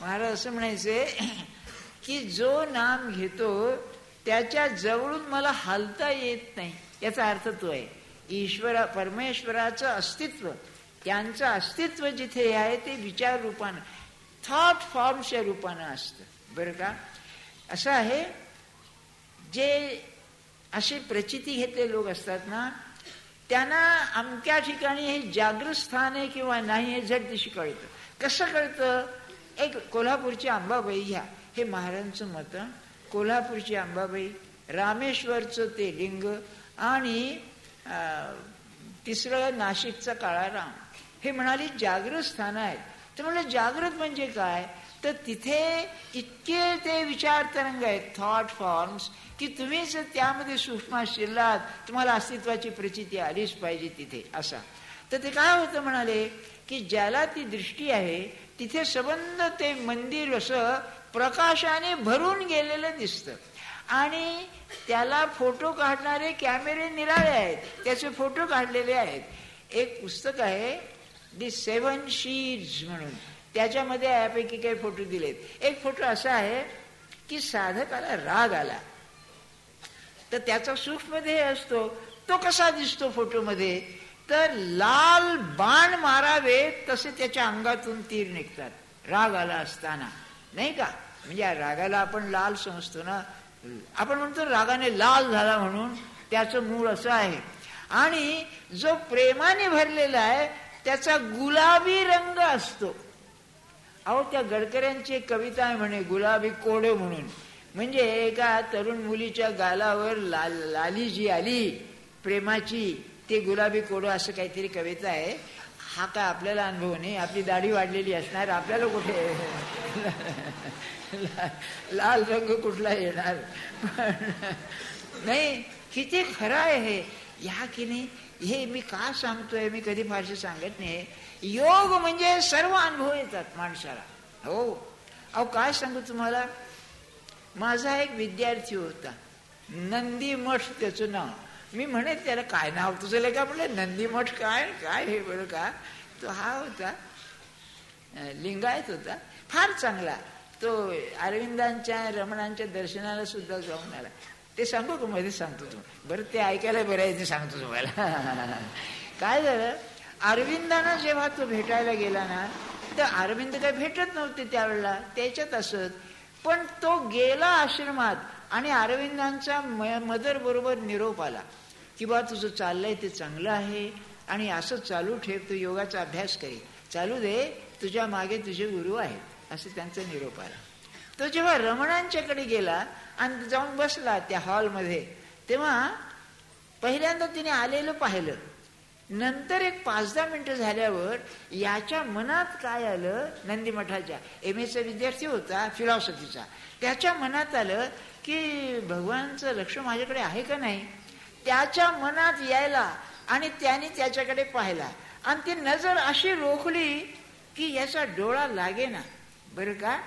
महाराज असं म्हणायचे की जो नाम घेतो त्याच्या जवळून मला हालता येत नाही. याचा अर्थ तो आहे. ईश्वरा परमेश्वराचं अस्तित्व त्यांचं अस्तित्व जिथे आहे ते विचार रूपानं थॉट फॉर्मच्या रूपानं असतं. बरं का? असं आहे. जे अशी प्रचिती घेतले लोक असतात ना त्यांना अमक्या ठिकाणी हे जागृत स्थान आहे किंवा नाही हे झट दिशी कळतं. कसं कळतं? एक कोल्हापूरची अंबाबाई घ्या. हे महाराजांचं मत. कोल्हापूरची अंबाबाई रामेश्वरचं ते लिंग आणि तिसरं नाशिकचा काळाराम हे म्हणाली जागृत स्थान आहेत. तर म्हणलं जागृत म्हणजे काय? तर तिथे इतके ते विचार तरंग आहेत थॉट फॉर्म्स की तुम्ही जर त्यामध्ये सूक्ष्म शिरलात तुम्हाला अस्तित्वाची प्रचिती आलीच पाहिजे तिथे असा. तर ते काय होतं म्हणाले की ज्याला ती दृष्टी आहे तिथे सबंध ते मंदिर असं प्रकाशाने भरून गेलेलं दिसतं. आणि त्याला फोटो काढणारे कॅमेरे निराळे आहेत त्याचे फोटो काढलेले आहेत. एक पुस्तक आहे दी सेवन शीज म्हणून. त्याच्यामध्ये यापैकी काही फोटो दिलेत. एक फोटो असा आहे की साधकाला राग आला. तर त्याचा सूक्ष्मदेह असतो. तो कसा दिसतो फोटोमध्ये? तर लाल बाण मारावे तसे त्याच्या अंगातून तीर निघतात. राग आला असताना. नाही का? म्हणजे रागाला आपण लाल समजतो ना? आपण म्हणतो रागाने लाल झाला म्हणून त्याचं मूळ असं आहे. आणि जो प्रेमाने भरलेला आहे त्याचा गुलाबी रंग असतो. अहो त्या गडकऱ्यांची कविता आहे म्हणे गुलाबी कोडे म्हणून. म्हणजे एका तरुण मुलीच्या गालावर लाल लाली जी आली. प्रेमाची ते गुलाबी कोडं असं काहीतरी कविता आहे. हा काय आपल्याला अनुभव नाही आपली दाढी वाढलेली असणार आपल्याला कुठे? लाल रंग कुठला येणार? नाही किती खरं आहे हे या की नाही हे मी का सांगतोय मी कधी फारसे सांगत नाही. योग म्हणजे सर्व अनुभव येतात माणसाला. हो. अहो काय सांगू तुम्हाला? माझा एक विद्यार्थी होता नंदी मठ त्याचं नाव. मी म्हणे त्याला काय नाव तुझं लेखा म्हणलं नंदी मठ काय? काय हे बरं का? तो हा होता लिंगायत होता फार चांगला. तो अरविंदांच्या रमणांच्या दर्शनाला सुद्धा जाऊन आला. ते सांगू का? मध्ये सांगतो तू बरं ते ऐकायला बरं आहे ते सांगतो तुम्हाला. काय झालं? अरविंदांना जेव्हा तो भेटायला गेला ना तर अरविंद काही भेटत नव्हते त्यावेळेला त्याच्यात असत. पण तो गेला आश्रमात आणि अरविंदांचा मदर बरोबर निरोप आला की बा तुझं चाललंय ते चांगलं आहे आणि असं चालू ठेव तू योगाचा अभ्यास करी. चालू दे तुझ्या मागे तुझे गुरु आहेत असं त्यांचा निरोप आला. तो जेव्हा रमणांच्याकडे गेला आणि जाऊन बसला त्या हॉलमध्ये तेव्हा पहिल्यांदा तिने आलेलं पाहिलं. नंतर एक पाच दहा मिनिटं झाल्यावर याच्या मनात काय आलं? नंदी मठाच्या. एम एचा विद्यार्थी होता फिलॉसॉफीचा त्याच्या मनात आलं की भगवानचं लक्ष माझ्याकडे आहे का नाही? त्याच्या मनात यायला आणि त्याने त्याच्याकडे पाहिला. आणि ती नजर अशी रोखली की याचा डोळा लागे ना बरं का?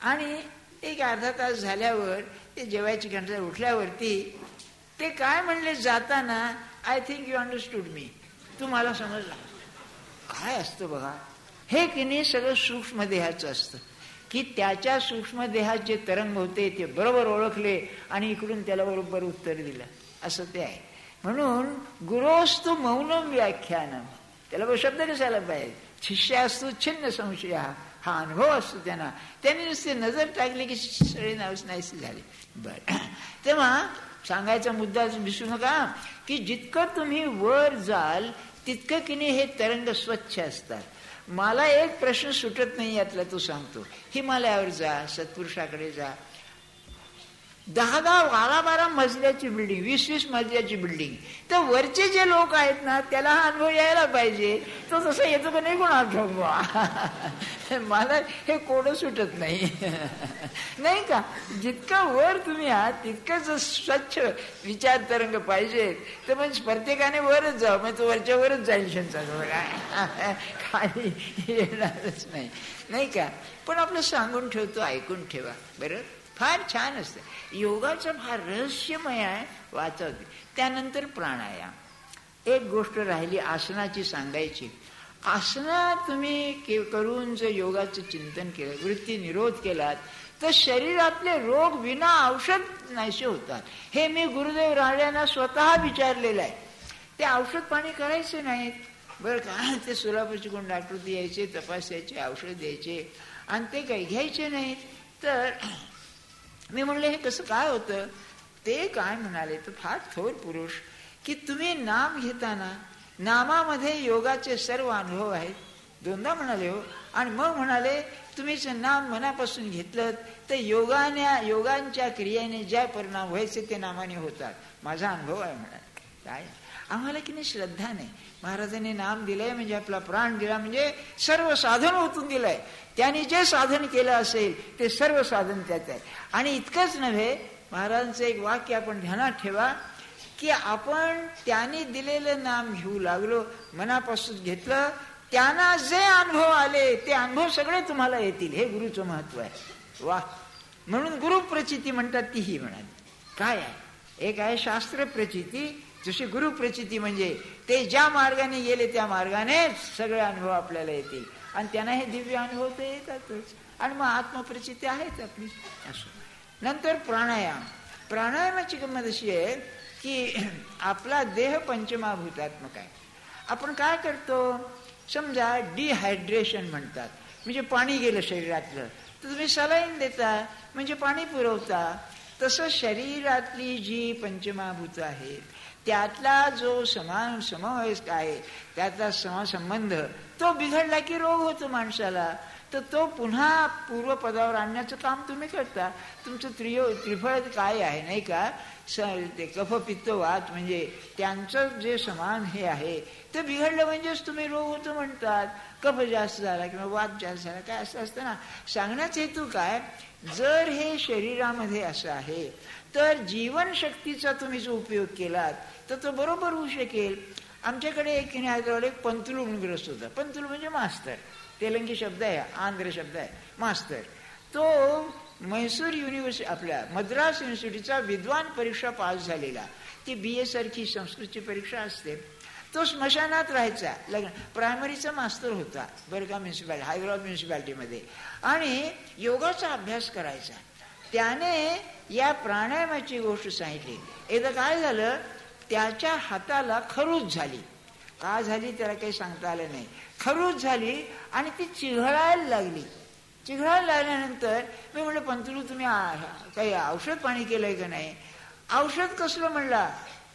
आणि एक अर्धा तास झाल्यावर ते जेवायची घंटा उठल्यावरती ते काय म्हणले जाताना आय थिंक यू अंडरस्टूड मी तुम्हाला समजला. काय असतं बघा? हे की नाही सगळं सूक्ष्म देहाचं असतं. की त्याच्या सूक्ष्म देहात जे तरंग होते ते बरोबर ओळखले आणि इकडून त्याला बरोबर उत्तर दिलं. असं ते आहे. म्हणून गुरोस्तु मौनम व्याख्यान. त्याला शब्द कसायला पाहिजे? शिष्य असतो छिन्न संशय. हा अनुभव असतो त्यांना. त्यांनी नुसते नजर टाकली की सगळे नावच नाहीशी झाले. बर. तेव्हा सांगायचा मुद्दा विसरू नका. की जितकं तुम्ही वर जाल तितकं की नाही हे तरंग स्वच्छ असतात. मला एक प्रश्न सुटत नाही यातला तू सांगतो. हिमालयावर जा सत्पुरुषाकडे जा दहा दहा बारा बारा मजल्याची बिल्डिंग वीस वीस मजल्याची बिल्डिंग तर वरचे जे लोक आहेत ना त्याला हा अनुभव यायला पाहिजे. तो तसं येतो का नाही कोणा ठोकवा मला हे कोड सुटत नाही. नाही का? जितकं वर तुम्ही आहात तितकं जर स्वच्छ विचार तरंग पाहिजे तर म्हणजे प्रत्येकाने वरच जावं. म्हणजे तो वरच्या वरच जाईल शंचा खाली येणारच नाही. नाही का? पण आपलं सांगून ठेवतो ऐकून ठेवा. बरं? फार छान असतं. योगाचं फार रहस्यमय आहे वाचत. त्यानंतर प्राणायाम. एक गोष्ट राहिली आसनाची सांगायची. आसना तुम्ही करून जर योगाचं चिंतन केलं वृत्ती निरोध केलात तर शरीरातले रोग विना औषध नाहीसे होतात. हे मी गुरुदेव राहण्यांना स्वतः विचारलेलं आहे. ते औषध पाणी करायचे नाहीत. बरं का? ते सोलापूरचे कोण डॉक्टर यायचे तपासायचे औषध द्यायचे आणि ते काही घ्यायचे नाहीत. तर मी म्हणले हे कसं काय होतं? ते काय म्हणाले तर फार थोर पुरुष. की तुम्ही नाम घेताना नामामध्ये योगाचे सर्व अनुभव आहेत. दोनदा म्हणाले हो. आणि मग म्हणाले तुम्ही नाम मनापासून घेतलं तर योगाने योगांच्या क्रियेने ज्या परिणाम व्हायचे ते नामाने होतात. माझा अनुभव आहे म्हणाले. काय? आम्हाला की नाही श्रद्धा नाही. महाराजांनी नाम दिलंय म्हणजे आपला प्राण दिला म्हणजे सर्व साधन ओतून दिलंय. त्यांनी जे साधन केलं असेल ते सर्व साधन त्यात आहे. आणि इतकंच नव्हे महाराजांचं एक वाक्य आपण ध्यानात ठेवा की आपण त्यांनी दिलेलं नाम घेऊ लागलो मनापासून घेतलं त्यांना जे अनुभव आले ते अनुभव सगळे तुम्हाला येतील. हे गुरुचं महत्त्व आहे. वा. म्हणून गुरु प्रचिती म्हणतात तीही म्हणाली. काय आहे? एक आहे शास्त्र प्रचिती जशी गुरुप्रचिती म्हणजे ते ज्या मार्गाने गेले त्या मार्गाने सगळे अनुभव आपल्याला येतील. आणि त्यांना हे दिव्य अनुभव तर येतातच. आणि मग आत्मप्रचिती आहेच आपली. असो. नंतर प्राणायाम. प्राणायामाची किंमत अशी आहे की आपला देह पंचमाभूतात्मक आहे. आपण काय करतो? समजा डिहायड्रेशन म्हणतात. म्हणजे पाणी गेलं शरीरातलं. तर तुम्ही सलाईन देता म्हणजे पाणी पुरवता. तसं शरीरातली जी पंचमाभूत आहेत त्यातला जो समान समावेश आहे त्यातला समसंबंध तो बिघडला की रोग होतो माणसाला. तर तो पुन्हा पूर्वपदावर आणण्याचं काम तुम्ही करता. तुमचं त्रियो त्रिफळ काय आहे नाही का? ते कफ पित्त वात म्हणजे त्यांचं जे समान हे आहे ते बिघडलं म्हणजेच तुम्ही रोग होतो म्हणतात. कफ जास्त झाला किंवा वात जास्त झाला काय असं असतं ना? सांगण्याचा हेतू काय? जर हे शरीरामध्ये असं आहे तर जीवनशक्तीचा तुम्ही जो उपयोग केलात तर तो बरोबर होऊ शकेल. आमच्याकडे एक हैदराबाद एक म्हणून ग्रस्त होता. पंतुलू म्हणजे मास्तर. तेलंगी शब्द आहे आंध्र शब्द आहे. मास्तर. तो म्हैसूर युनिव्हर्सिटी आपल्या मद्रास युनिव्हर्सिटीचा विद्वान परीक्षा पास झालेला. ती बी ए सारखी संस्कृतची परीक्षा असते. तो स्मशानात राहायचा. लग्न प्रायमरीचा मास्तर होता. बरगा म्युन्सिपालिटी हैदराबाद म्युन्सिपॅलिटीमध्ये आणि योगाचा अभ्यास करायचा. त्याने या प्राणायामाची गोष्ट सांगितली. एकदा काय झालं? त्याच्या हाताला खरूज झाली. का झाली त्याला काही सांगता आलं नाही. खरूज झाली आणि ती चिघळायला लागली. चिघळायला लागल्यानंतर मी म्हणलं पंतुलू तुम्ही काही औषध पाणी केलंय का नाही? औषध कसलं? म्हणला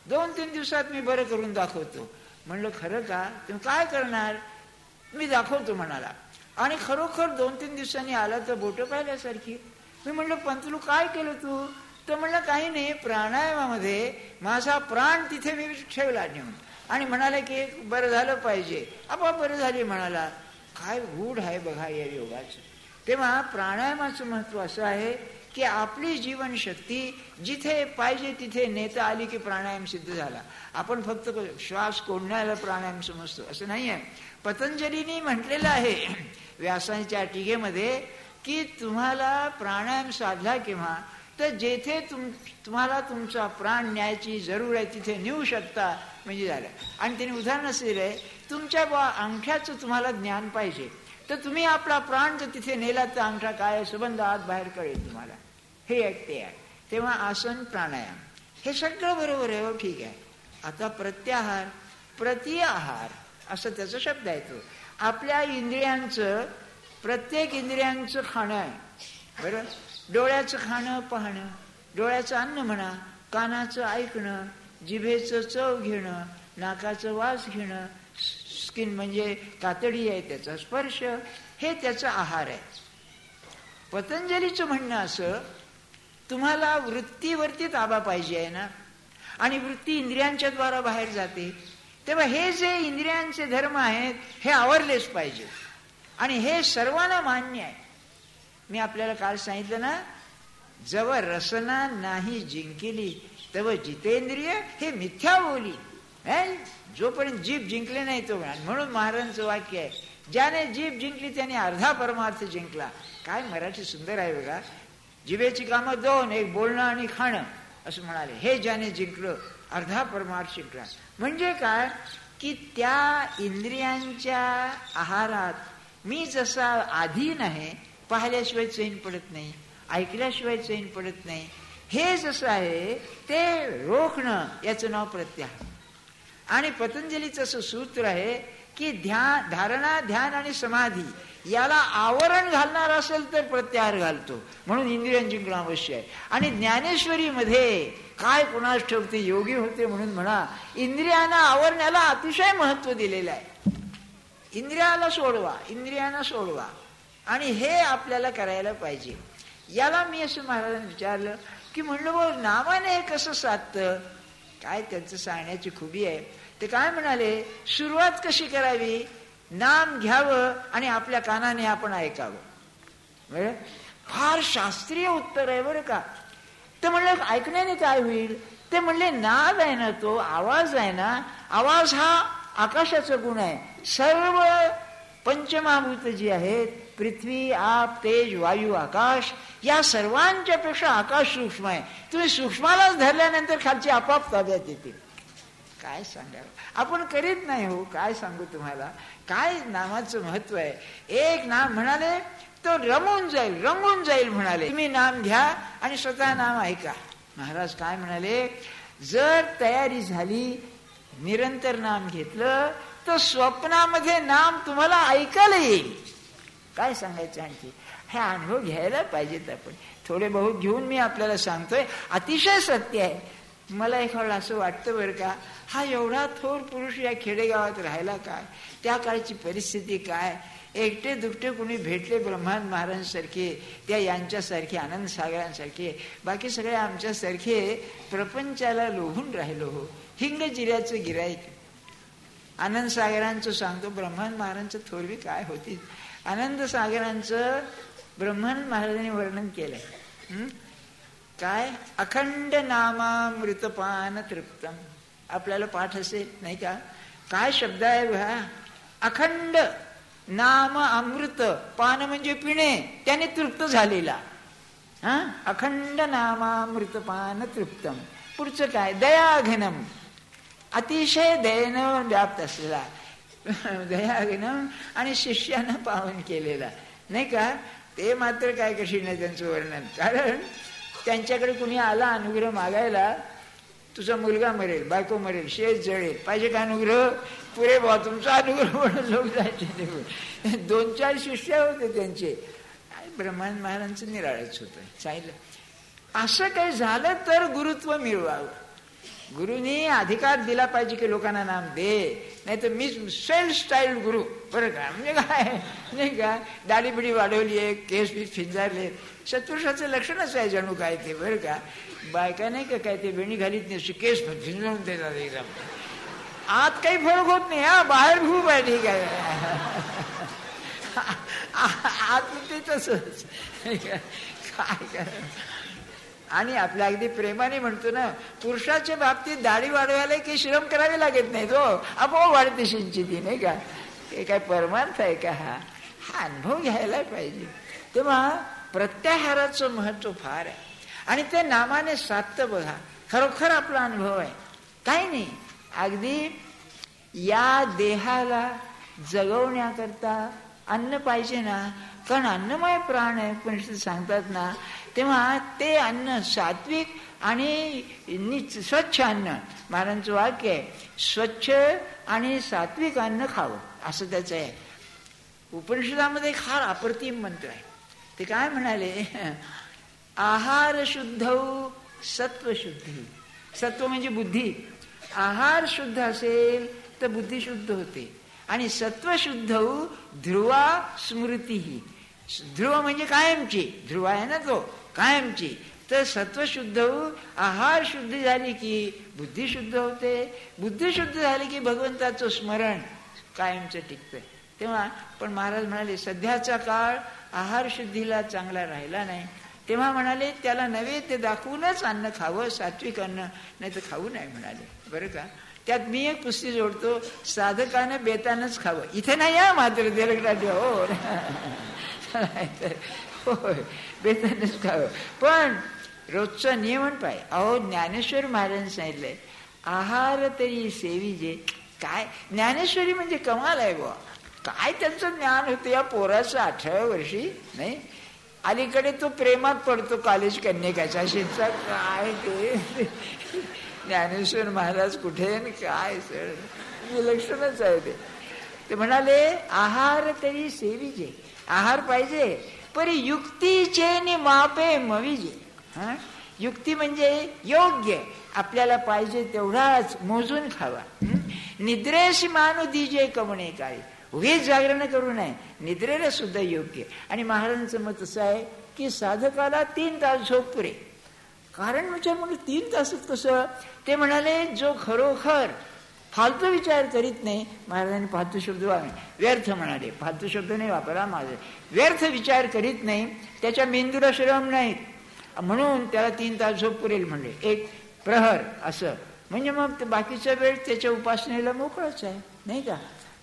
दोन तीन दिवसात मी बरं करून दाखवतो. म्हणलं खरं का? तुम्ही काय करणार? मी दाखवतो म्हणाला. आणि खरोखर दोन तीन दिवसांनी आला तर बोट पाहिल्यासारखी. मी म्हणलं पंतलू काय केलं तू? तर म्हणलं काही नाही प्राणायामामध्ये माझा प्राण तिथे मी ठेवला नेऊन. आणि म्हणाला की बरं झालं पाहिजे. आपण बरं झाली म्हणाला. काय गूढ आहे बघा या योगाचं. तेव्हा प्राणायामाचं महत्त्व असं आहे की आपली जीवनशक्ती जिथे पाहिजे तिथे नेता आली की प्राणायाम सिद्ध झाला. आपण फक्त श्वास कोंडण्याला प्राणायाम समजतो असं नाही आहे. पतंजलीने म्हटलेलं आहे व्यासांच्या टीकेमध्ये की तुम्हाला प्राणायाम साधला किंवा तर जेथे तुम तुम्हाला तुमचा प्राण न्यायची जरूर आहे तिथे नेऊ शकता म्हणजे झालं. आणि त्यांनी उदाहरण असं दिलंय तुमच्या बा अंगठ्याचं तुम्हाला ज्ञान पाहिजे. तर तुम्ही आपला प्राण जर तिथे नेला तर अंगठा काय संबंध आत बाहेर कळेल तुम्हाला. हे एक ते आहे. तेव्हा आसन प्राणायाम. हे सगळं बरोबर आहे हो ठीक आहे. आता प्रत्याहार प्रतिआहार असं त्याचा शब्द आहे तो. आपल्या इंद्रियांचं प्रत्येक इंद्रियांचं खाणं आहे. बरं? डोळ्याचं खाणं पाहणं डोळ्याचं अन्न म्हणा कानाचं ऐकणं जिभेचं चव घेणं नाकाचं वास घेणं स्किन म्हणजे कातडी आहे त्याचा स्पर्श हे त्याचा आहार आहे. पतंजलीचं म्हणणं असं तुम्हाला वृत्तीवरती ताबा पाहिजे आहे ना? आणि वृत्ती इंद्रियांच्या द्वारा बाहेर जाते. तेव्हा हे जे इंद्रियांचे धर्म आहेत हे आवरलेच पाहिजे. आणि हे सर्वांना मान्य आहे. मी आपल्याला काल सांगितलं ना जवळ रसना नाही जिंकली तव जितेंद्रिय हे मिथ्या बोली. जोपर्यंत जीभ जिंकले नाही तो म्हणून महाराजांचं वाक्य आहे ज्याने जीभ जिंकली त्याने अर्धा परमार्थ जिंकला. काय मराठी सुंदर आहे बघा जिभेची कामं दोन एक बोलणं आणि खाणं असं म्हणाले. हे ज्याने जिंकलं अर्धा परमार्थ जिंकला. म्हणजे काय? की त्या इंद्रियांच्या आहारात मी जसा आधीन आहे पाहिल्याशिवाय चैन पडत नाही ऐकल्याशिवाय चैन पडत नाही. हे जसं आहे ते रोखणं याचं नाव प्रत्याहार आणि पतंजलीचं असं सूत्र आहे की ध्यान धारणा ध्यान आणि समाधी याला आवरण घालणार असेल तर प्रत्याहार घालतो. म्हणून इंद्रियन जिंकणं अवश्य आहे. आणि ज्ञानेश्वरीमध्ये काय कुणास ठेवते योगी होते म्हणून म्हणा इंद्रियांना आवरण्याला अतिशय महत्त्व दिलेलं आहे. इंद्रियाला सोडवा इंद्रियांना सोडवा. आणि हे आपल्याला करायला पाहिजे. याला मी असं महाराजांनी विचारलं की म्हणलं बघ नामाने हे कसं साधतं? काय त्यांचं सांगण्याची खुबी आहे. ते काय म्हणाले सुरुवात कशी करावी? नाम घ्यावं आणि आपल्या कानाने आपण ऐकावं. म्हणजे फार शास्त्रीय उत्तर आहे बरं का. तर म्हणलं ऐकण्याने काय होईल? ते म्हणले नाद आहे ना तो आवाज आहे ना. आवाज हा आकाशाचा गुण आहे. सर्व पंचमहाभूत जी आहेत पृथ्वी आप तेज वायू आकाश या सर्वांच्या पेक्षा आकाश सूक्ष्म आहे. तुम्ही सूक्ष्मालाच धरल्यानंतर खालची आपाप ताब्यात येते काय सांगा आपण करीत नाही हो काय सांगू तुम्हाला? काय नामाचं महत्त्व आहे? एक नाम म्हणाले तो रमून जाईल रंगून जाईल म्हणाले. तुम्ही नाम घ्या आणि स्वतः नाम ऐका. महाराज काय म्हणाले जर तयारी झाली निरंतर नाम घेतलं तर स्वप्नामध्ये नाम तुम्हाला ऐकायला येईल. काय सांगायचं आणखी? हे अनुभव घ्यायला पाहिजेत आपण. थोडे बहुत घेऊन मी आपल्याला सांगतोय. अतिशय सत्य आहे. मला एक असं वाटतं बरं का हा एवढा थोर पुरुष या खेडेगावात राहिला काय? त्या काळची परिस्थिती काय? एकटे दुपटे कुणी भेटले ब्रह्मांड महाराजांसारखे त्या यांच्यासारखे आनंद सागरांसारखे. बाकी सगळे आमच्यासारखे प्रपंचाला लोभून राहिलो हो. हिंग जिऱ्याचं गिरायक आनंद सागरांचं सांगतो ब्रह्मांड महाराजांचं थोरवी काय होती? आनंद सागरांचं ब्रह्मानंद महाराजांनी वर्णन केलंय. काय? अखंड नामामृतपान तृप्तम. आपल्याला पाठ असेल नाही का? काय शब्द आहे भा अखंड नाम अमृत पान म्हणजे पिणे त्याने तृप्त झालेला. हा? अखंड नामामृत पान तृप्तम. पुढचं काय? दयाघनम. अतिशय दयेनं व्याप्त असलेला. दयाघनम आणि शिष्यानं पावन केलेला. नाही का? ते मात्र काय कशी नाही त्यांचं वर्णन. कारण त्यांच्याकडे कुणी आला अनुग्रह मागायला तुझा मुलगा मरेल बायको मरेल शेत जळेल. पाहिजे का अनुग्रह? पुरे बा तुमचा अनुग्रह म्हणून लोक जायचे दोन चार शिष्य होते त्यांचे. ब्रह्मांड महाराजांचं निराळच होतं. चाललं असं काही झालं तर गुरुत्व मिळवावं. गुरुनी अधिकार दिला पाहिजे की लोकांना नाम दे. नाही तर मी सेल्फ स्टाईल गुरु. बरं का? म्हणजे काय? म्हणजे नाही का दाढीबिडी वाढवली आहे केस बीस फिंजारले शत्रुषाचं लक्षणच आहे जणू काय ते बरं का? बायका नाही का काय ते वेणी घालीत नाही केस फिंजवून देतात एकदम. आत काही फरक होत नाही हा बाहेर खूप आहे ठीक आहे. आत ते तसंच. काय करा आणि आपल्या अगदी प्रेमाने म्हणतो ना पुरुषाच्या बाबतीत दाढी वाढवायला काही श्रम करावे लागत नाही तो हो. आपोआप वाढते शिंची ती नाही का? हे काय परमार्थ आहे का हा? हा अनुभव घ्यायला पाहिजे. तेव्हा प्रत्याहाराचं महत्त्व फार आहे. आणि ते नामाने साधतं बघा. खरोखर आपला अनुभव आहे. काही नाही. अगदी या देहाला जगवण्याकरता अन्न पाहिजे ना. कारण अन्नमय प्राण आहे पण सांगतात ना तेव्हा ते अन्न सात्विक आणि स्वच्छ अन्न. महाराजांचं वाक्य आहे स्वच्छ आणि सात्विक अन्न खावं. असं त्याचं आहे. उपनिषदामध्ये फार अप्रतिम म्हणतो आहे ते काय म्हणाले? आहार शुद्ध सत्वशुद्धी सत्व म्हणजे बुद्धी. आहार शुद्ध असेल तर बुद्धी शुद्ध होते. आणि सत्वशुद्ध ध्रुवा स्मृती. ही ध्रुव म्हणजे कायमची. ध्रुव आहे ना तो. कायमची. तर सत्वशुद्ध आहार शुद्धी झाली की बुद्धी शुद्ध होते. बुद्धी शुद्ध झाली की भगवंताचं स्मरण कायमचं टिकतं. तेव्हा पण महाराज म्हणाले सध्याचा काळ आहार शुद्धीला चांगला राहिला नाही. तेव्हा म्हणाले त्याला नैवेद्य दाखवूनच अन्न खावं सात्विक अन्न नाही तर खाऊ नाही म्हणाले. बरं का? त्यात मी एक पुस्ती जोडतो साधकानं बेतानच खावं. इथे नाही या मात्र देलगडाठी हो. होय. बेतानच खावं पण रोजचं नियमन पाहिजे अहो ज्ञानेश्वर महाराज सांगितलंय आहार तरी सेवी जे काय ज्ञानेश्वरी म्हणजे कमाल आहे बुवा काय त्यांचं ज्ञान होतं या पोराचं अठराव्या वर्षी नाही अलीकडे तो प्रेमात पडतो कॉलेज कन्यकाच्या शिक्षा काय ते ज्ञानेश्वर महाराज कुठे काय सर विलक्षणच आहे ते ते म्हणाले आहार तरी सेवीजे आहार पाहिजे परी युक्तीचे नि मापे मविजे. हा? युक्ती म्हणजे योग्य. आपल्याला पाहिजे तेवढाच मोजून खावा. निद्रेशी मानू दिजे कमणे काय उगीच जागरण करू नये. निद्रेला सुद्धा योग्य. आणि महाराजांचं मत असं आहे की साधकाला तीन तास झोप पुरे. कारण विचार मग तीन तासात कसं? ते म्हणाले जो खरोखर फालतू विचार करीत नाही. महाराजांनी फालतू शब्द व्यर्थ म्हणाले. फालतू शब्द नाही वापरा माझे व्यर्थ विचार करीत नाही. त्याच्या मेंदूला श्रम नाही म्हणून त्याला तीन तास झोप पुरेल म्हणले. एक प्रहर असं. म्हणजे मग बाकीचा वेळ त्याच्या उपासनेला मोकळच आहे. नाही का?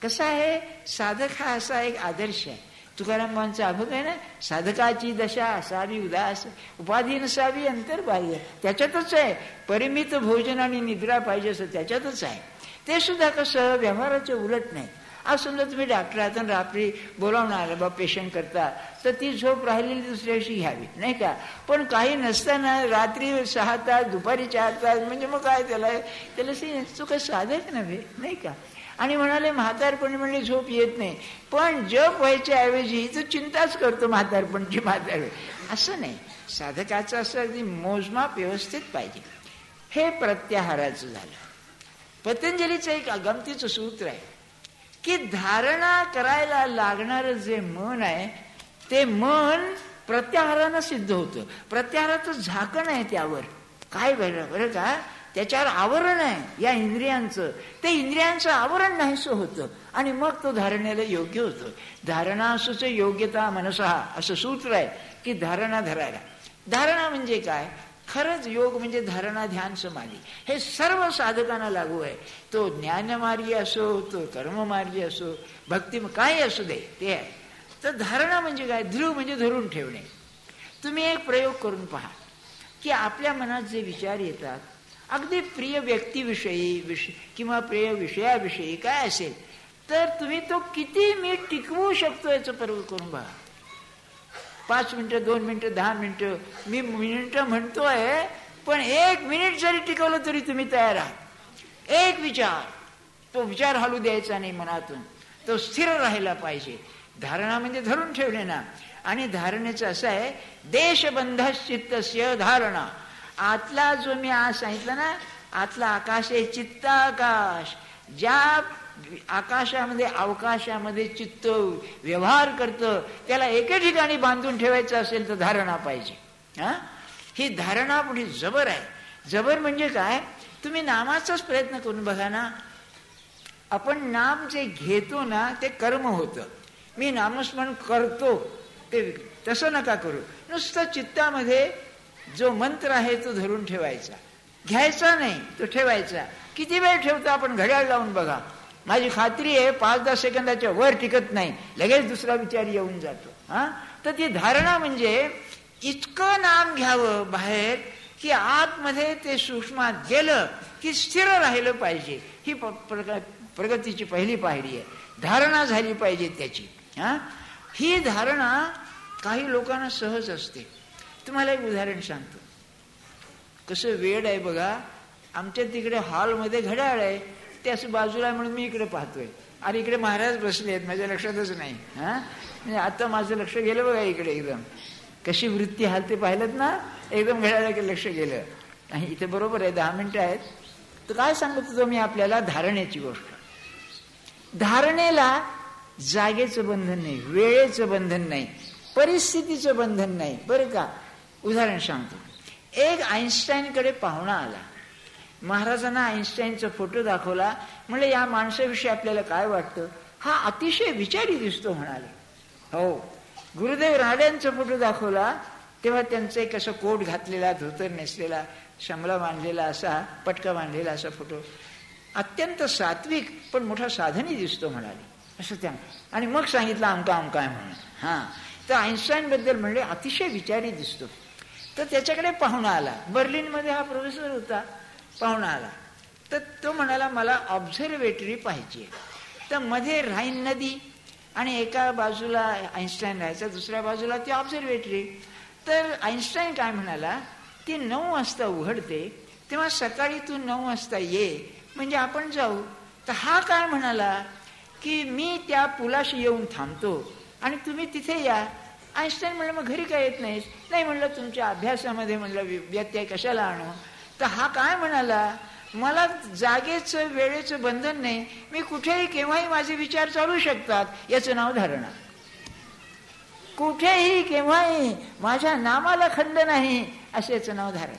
कसा आहे? साधक हा असा एक आदर्श आहे. तुकारामांचा अभग आहे ना? साधकाची दशा असावी उदास उपाधी नसावी अंतर्बाह्य. त्याच्यातच आहे. परिमित भोजन आणि निद्रा पाहिजे असं त्याच्यातच आहे. ते सुद्धा कसं व्यवहाराचे उलट नाही. आज समजा तुम्ही डॉक्टर रात्री बोलावणार बा पेशंट करता तर ती झोप राहिलेली दुसऱ्या दिवशी घ्यावी नाही का? पण काही नसताना रात्री सहा तास दुपारी चार तास म्हणजे मग काय त्याला? त्याला तू काय साधक नव्हे नाही का? आणि म्हणाले म्हातारपणी म्हणजे झोप येत नाही. पण जप व्हायच्या ऐवजी तो चिंताच करतो म्हातारपणची म्हातार असं नाही. साधकाचं असं अगदी मोजमाप व्यवस्थित पाहिजे. हे प्रत्याहाराचं झालं. पतंजलीचं एक गमतीचं सूत्र आहे की धारणा करायला लागणार जे मन आहे ते मन प्रत्याहारानं सिद्ध होतं. प्रत्याहाराचं झाकण आहे त्यावर. काय बरं बरं का? त्याच्यावर आवरण आहे या इंद्रियांचं. ते इंद्रियांचं आवरण नाहीसं होतं. आणि मग तो धारणेला योग्य होतं. धारणा असूच योग्यता मनसा असं सूत्र आहे की धारणा धरायला. धारणा म्हणजे काय? खरंच योग म्हणजे धारणा ध्यान समाधी. हे सर्व साधकांना लागू आहे. तो ज्ञानमार्गी असो तो कर्ममार्गी असो भक्ती काय असू दे ते आहे. तर धारणा म्हणजे काय? ध्रुव म्हणजे धरून ठेवणे. तुम्ही एक प्रयोग करून पहा. की आपल्या मनात जे विचार येतात अगदी प्रिय व्यक्तीविषयी विषय किंवा प्रिय विषयाविषयी काय असेल तर तुम्ही तो किती मी टिकवू शकतो याचं पर्व करून पहा. पाच मिनिटं दोन मिनिटं दहा मिनिटं. मी मिनिटं म्हणतोय पण एक मिनिट जरी टिकवलं तरी तुम्ही तयार आहात. एक विचार. तो विचार हालू द्यायचा नाही मनातून. तो स्थिर राहायला पाहिजे. धारणा म्हणजे धरून ठेवले ना. आणि धारणेचं असं आहे देशबंध चित्तस्य धारणा. आतला जो मी आज सांगितलं ना आतला आकाश आहे चित्ताकाश. ज्या आकाशामध्ये अवकाशामध्ये चित्त व्यवहार करतं. त्याला एके ठिकाणी बांधून ठेवायचं असेल तर धारणा पाहिजे. हा? ही धारणा पुढे जबर आहे. जबर म्हणजे काय? तुम्ही नामाचाच प्रयत्न करून बघा ना. आपण नाम जे घेतो ना ते कर्म होतं. मी नामस्मरण करतो ते तसं नका करू. नुसतं चित्तामध्ये जो मंत्र आहे तो धरून ठेवायचा. घ्यायचा नाही तो ठेवायचा. किती वेळ ठेवतो आपण? घड्याळ लावून बघा. माझी खात्री आहे पाच दहा सेकंदाच्या वर टिकत नाही. लगेच दुसरा विचार येऊन जातो. हा? तर ती धारणा म्हणजे इतकं नाम घ्यावं बाहेर की आतमध्ये ते सूक्ष्मात गेलं की स्थिर राहिलं पाहिजे. ही प्रगतीची पहिली पायरी आहे. धारणा झाली पाहिजे त्याची. हा? ही धारणा काही लोकांना सहज असते. तुम्हाला एक उदाहरण सांगतो. कसं वेळ आहे बघा आमच्या तिकडे हॉलमध्ये घड्याळ आहे. ते असं बाजूला म्हणून मी इकडे पाहतोय. आणि इकडे महाराज बसले आहेत माझ्या लक्षातच नाही. हा? म्हणजे आता माझं लक्ष गेलं बघा इकडे एकदम. कशी वृत्ती हालते पाहिलं ना एकदम घड्याला लक्ष गेलं. नाही इथे बरोबर आहे दहा मिनिटं आहेत. तर काय सांगत होतो मी आपल्याला? धारणेची गोष्ट. धारणेला जागेचं बंधन नाही वेळेचं बंधन नाही परिस्थितीचं बंधन नाही. बरं का? उदाहरण सांगतो. एक आईन्स्टाईनकडे पाहुणा आला. महाराजांना आईन्स्टाईनचा फोटो दाखवला. म्हणजे या माणसाविषयी आपल्याला काय वाटतं? हा अतिशय विचारी दिसतो म्हणाले. हो. गुरुदेव राड्यांचा फोटो दाखवला. तेव्हा त्यांचा एक असं कोट घातलेला धोतर नेसलेला शमला बांधलेला असा पटका बांधलेला असा फोटो. अत्यंत सात्विक पण मोठा साधनी दिसतो म्हणाले. असं त्या आणि मग सांगितलं आमका आमका आहे म्हणून. हा. तर आईन्स्टाईन बद्दल म्हणले अतिशय विचारी दिसतो. तर त्याच्याकडे पाहुणा आला. बर्लिनमध्ये हा प्रोफेसर होता. पाहुणा आला तर तो म्हणाला मला ऑब्झर्वेटरी पाहिजे तर मध्ये राईन नदी आणि एका बाजूला आईन्स्टाईन राहायचा दुसऱ्या बाजूला ती ऑब्झर्वेटरी तर आईन्स्टाईन काय म्हणाला ती नऊ वाजता उघडते तेव्हा सकाळी तू नऊ वाजता ये म्हणजे आपण जाऊ. तर हा काय म्हणाला की मी त्या पुलाशी येऊन थांबतो आणि तुम्ही तिथे या. आईन्स्टाईन म्हणलं मग घरी काय येत नाहीस? नाही म्हणलं तुमच्या अभ्यासामध्ये म्हणलं व्यत्यय कशाला आणू? तर हा काय म्हणाला? मला जागेचं वेळेचं बंधन नाही. मी कुठेही केव्हाही माझे विचार चालू शकतात याचं नाव धारणा. कुठेही केव्हाही माझ्या नामाला खंड नाही असं याचं नाव धारण.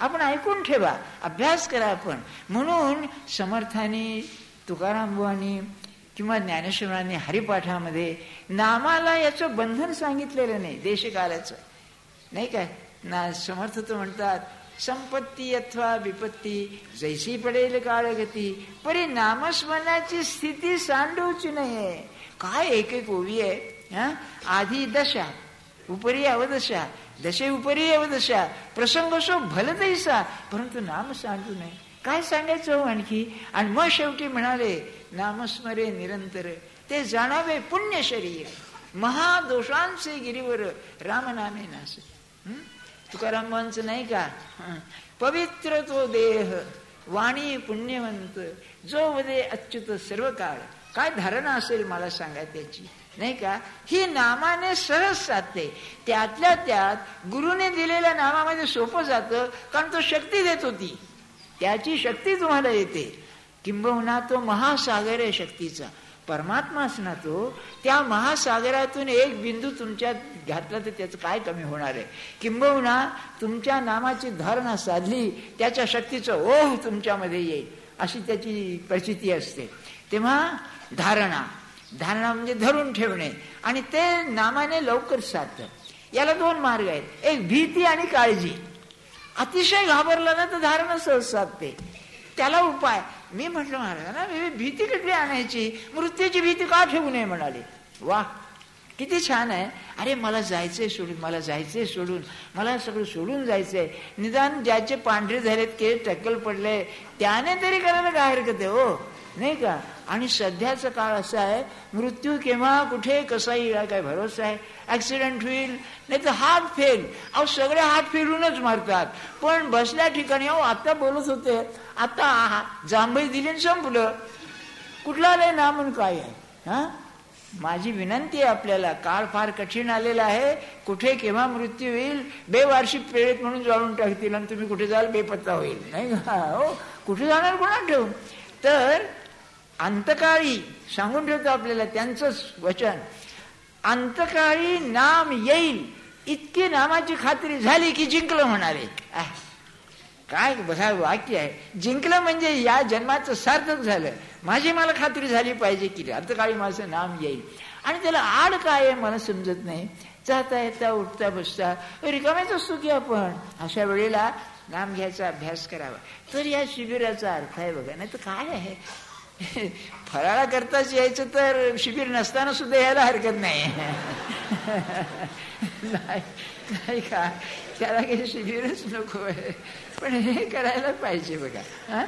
आपण ऐकून ठेवा अभ्यास करा आपण. म्हणून समर्थानी तुकारामबुवानी किंवा ज्ञानेश्वरांनी हरिपाठामध्ये नामाला याचं बंधन सांगितलेलं नाही देशकालाचं. नाही काय? ना समर्थ तर म्हणतात संपत्ती अथवा विपत्ती जैसी पडेल काळगती परी नामस्मरणाची स्थिती सांडूची नाहीये. काय एक एक ओवी आहे हा? आधी दशा उपरी अवदशा दशे उपरी अवदशा प्रसंग सो भलतैसा परंतु नाम सांडू नये. काय सांगायचं हो आणखी? आणि मग शेवटी म्हणाले नामस्मरे निरंतर ते जाणावे पुण्य शरीर. महादोषांचे गिरीवर रामनामे नास. तुकारामांचं नाही का? पवित्र तो देह वाणी पुण्यवंत जो वदे अच्युत सर्व काळ काय धारणा असेल मला सांगा त्याची नाही का? ही नामाने सहज साधते. त्यातल्या त्यात गुरुने दिलेल्या नामामध्ये सोपं जातं कारण तो शक्ती देत होती. त्याची शक्ती तुम्हाला येते. किंबहुना तो महासागर आहे शक्तीचा. परमात्मा ना तो त्या महासागरातून एक बिंदू तुमच्यात घातला तर त्याचं काय कमी होणार आहे? किंबहुना तुमच्या नामाची धारणा साधली त्याच्या शक्तीचं ओह तुमच्यामध्ये येईल अशी त्याची प्रचिती असते. तेव्हा धारणा धारणा म्हणजे धरून ठेवणे आणि ते नामाने लवकर साधतं. याला दोन मार्ग आहेत एक भीती आणि काळजी. अतिशय घाबरला ना तर धारणा सहज साधते. त्याला उपाय. मी म्हटलं महाराजांना भीती कुठली आणायची? मृत्यूची भीती का ठेवू नये? म्हणाले. वा किती छान आहे. अरे मला जायचंय सोडून मला जायचंय सोडून मला सगळं सोडून जायचंय. निदान ज्याचे पांढरे झालेत के टक्कल पडले त्याने तरी करायला काय हरकत आहे हो. नाही का? आणि सध्याचा काळ असा आहे मृत्यू केव्हा कुठे कसा येईल काय भरोसा आहे? ऍक्सिडेंट होईल नाही तर हात फेल. अहो सगळे हात फिरूनच मारतात. पण बसल्या ठिकाणी अहो आता बोलत होते आता जांभई दिली संपलं. कुठला आलंय ना म्हणून काय आहे? हा? माझी विनंती आहे आपल्याला काळ फार कठीण आलेला आहे. कुठे केव्हा मृत्यू होईल बेवार्षिक प्रेरित म्हणून जाळून टाकतील आणि तुम्ही कुठे जाल बेपत्ता होईल. नाही का? हो कुठे जाणार कोणा ठेवून तर अंतकाळी सांगून ठेवतो आपल्याला त्यांचंच वचन. अंतकाळी नाम येईल इतकी नामाची खात्री झाली की जिंकलं म्हणाले काय बघा वाक्य आहे. जिंकलं म्हणजे या जन्माचं सार्थक झालं. माझी मला खात्री झाली पाहिजे की अंतकाळी माझं नाम येईल. आणि त्याला आड काय आहे मला समजत नाही. जाता येता उठता बसता रिकामेच असतो की आपण. अशा वेळेला नाम घ्यायचा अभ्यास करावा. तर या शिबिराचा अर्थ आहे बघा नाही तर काय आहे? फराळा करताच यायचं तर शिबिर नसताना सुद्धा यायला हरकत नाही. का? त्याला काही शिबिरच नको आहे. पण हे करायला पाहिजे बघा.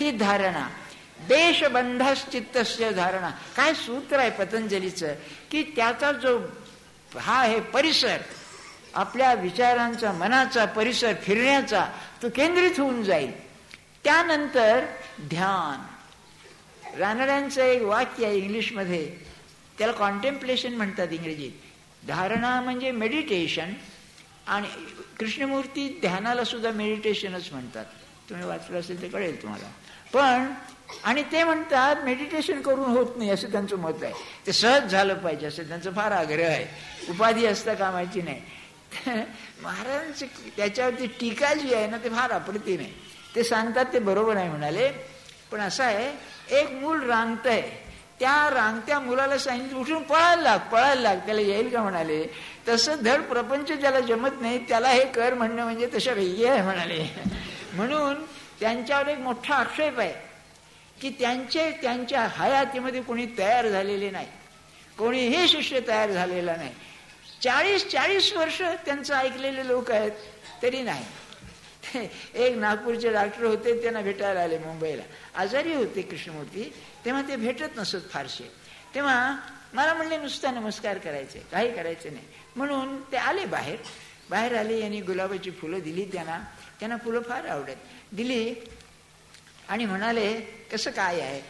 ही? धारणा. देशबंधश्चित्तस्य धारणा. काय सूत्र आहे पतंजलीचं? की त्याचा जो हा आहे परिसर आपल्या विचारांचा मनाचा परिसर फिरण्याचा तो केंद्रित होऊन जाईल. त्यानंतर ध्यान. रानड्यांचं एक वाक्य आहे इंग्लिशमध्ये. त्याला कॉन्टेम्प्लेशन म्हणतात इंग्रजीत. धारणा म्हणजे मेडिटेशन आणि कृष्णमूर्ती ध्यानाला सुद्धा मेडिटेशनच म्हणतात. तुम्ही वाचलं असेल ते कळेल तुम्हाला. पण आणि ते म्हणतात मेडिटेशन करून होत नाही असं त्यांचं मत आहे. ते सहज झालं पाहिजे असं त्यांचं फार आग्रह आहे. उपाधी असता कामाची नाही. महाराजांची त्याच्यावरती टीका जी आहे ना ते फार अप्रतिम आहे. ते सांगतात ते बरोबर आहे म्हणाले. पण असं आहे एक मूल रांगत आहे त्या रांगत्या मुलाला सांगितलं उठून पळायला लाग पळायला लाग. त्याला येईल का म्हणाले? तसं धड प्रपंच ज्याला जमत नाही त्याला हे कर म्हणणं म्हणजे तशा वेगळी आहे म्हणाले. म्हणून त्यांच्यावर एक मोठा आक्षेप आहे की त्यांचे त्यांच्या हयातीमध्ये कोणी तयार झालेले नाही. कोणीही शिष्य तयार झालेला नाही. चाळीस चाळीस वर्ष त्यांचं ऐकलेले लोक आहेत तरी नाही. एक नागपूरचे डॉक्टर होते त्यांना भेटायला आले मुंबईला. आजारी होते कृष्णमूर्ती तेव्हा ते भेटत नसत फारसे. तेव्हा मला म्हणले नुसता नमस्कार करायचे काही करायचे नाही. म्हणून ते आले बाहेर. बाहेर आले यांनी गुलाबाची फुलं दिली त्यांना. त्यांना फुलं फार आवडत. दिली आणि म्हणाले कसं काय आहे?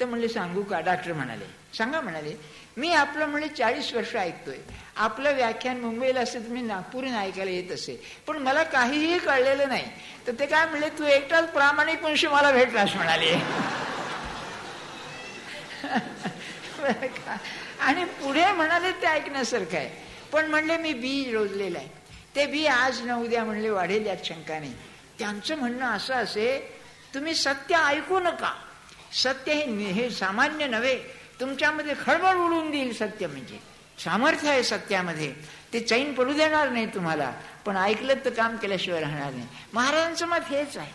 तर म्हणले सांगू का? डॉक्टर म्हणाले सांगा म्हणाले मी आपलं म्हणजे चाळीस वर्ष ऐकतोय. आपलं व्याख्यान मुंबईला असेल तर मी नागपूरहून ऐकायला येत असे पण मला काहीही कळलेलं नाही. तर ते काय म्हणले तू एकटाच प्रामाणिकपणशी मला भेटलास म्हणाले. आणि पुढे म्हणाले ते ऐकण्यासारखं आहे. पण म्हणले मी बी रोजलेलं आहे. ते बी आज न उद्या म्हणले वाढेल यात शंका नाही. त्यांचं म्हणणं असं असे तुम्ही सत्य ऐकू नका. सत्य हे हे सामान्य नव्हे. तुमच्यामध्ये खळबळ उडून देईल सत्य म्हणजे. सामर्थ्य आहे सत्यामध्ये. ते चैन पडू देणार नाही तुम्हाला. पण ऐकलं तर काम केल्याशिवाय राहणार नाही. महाराजांचं मत हेच आहे.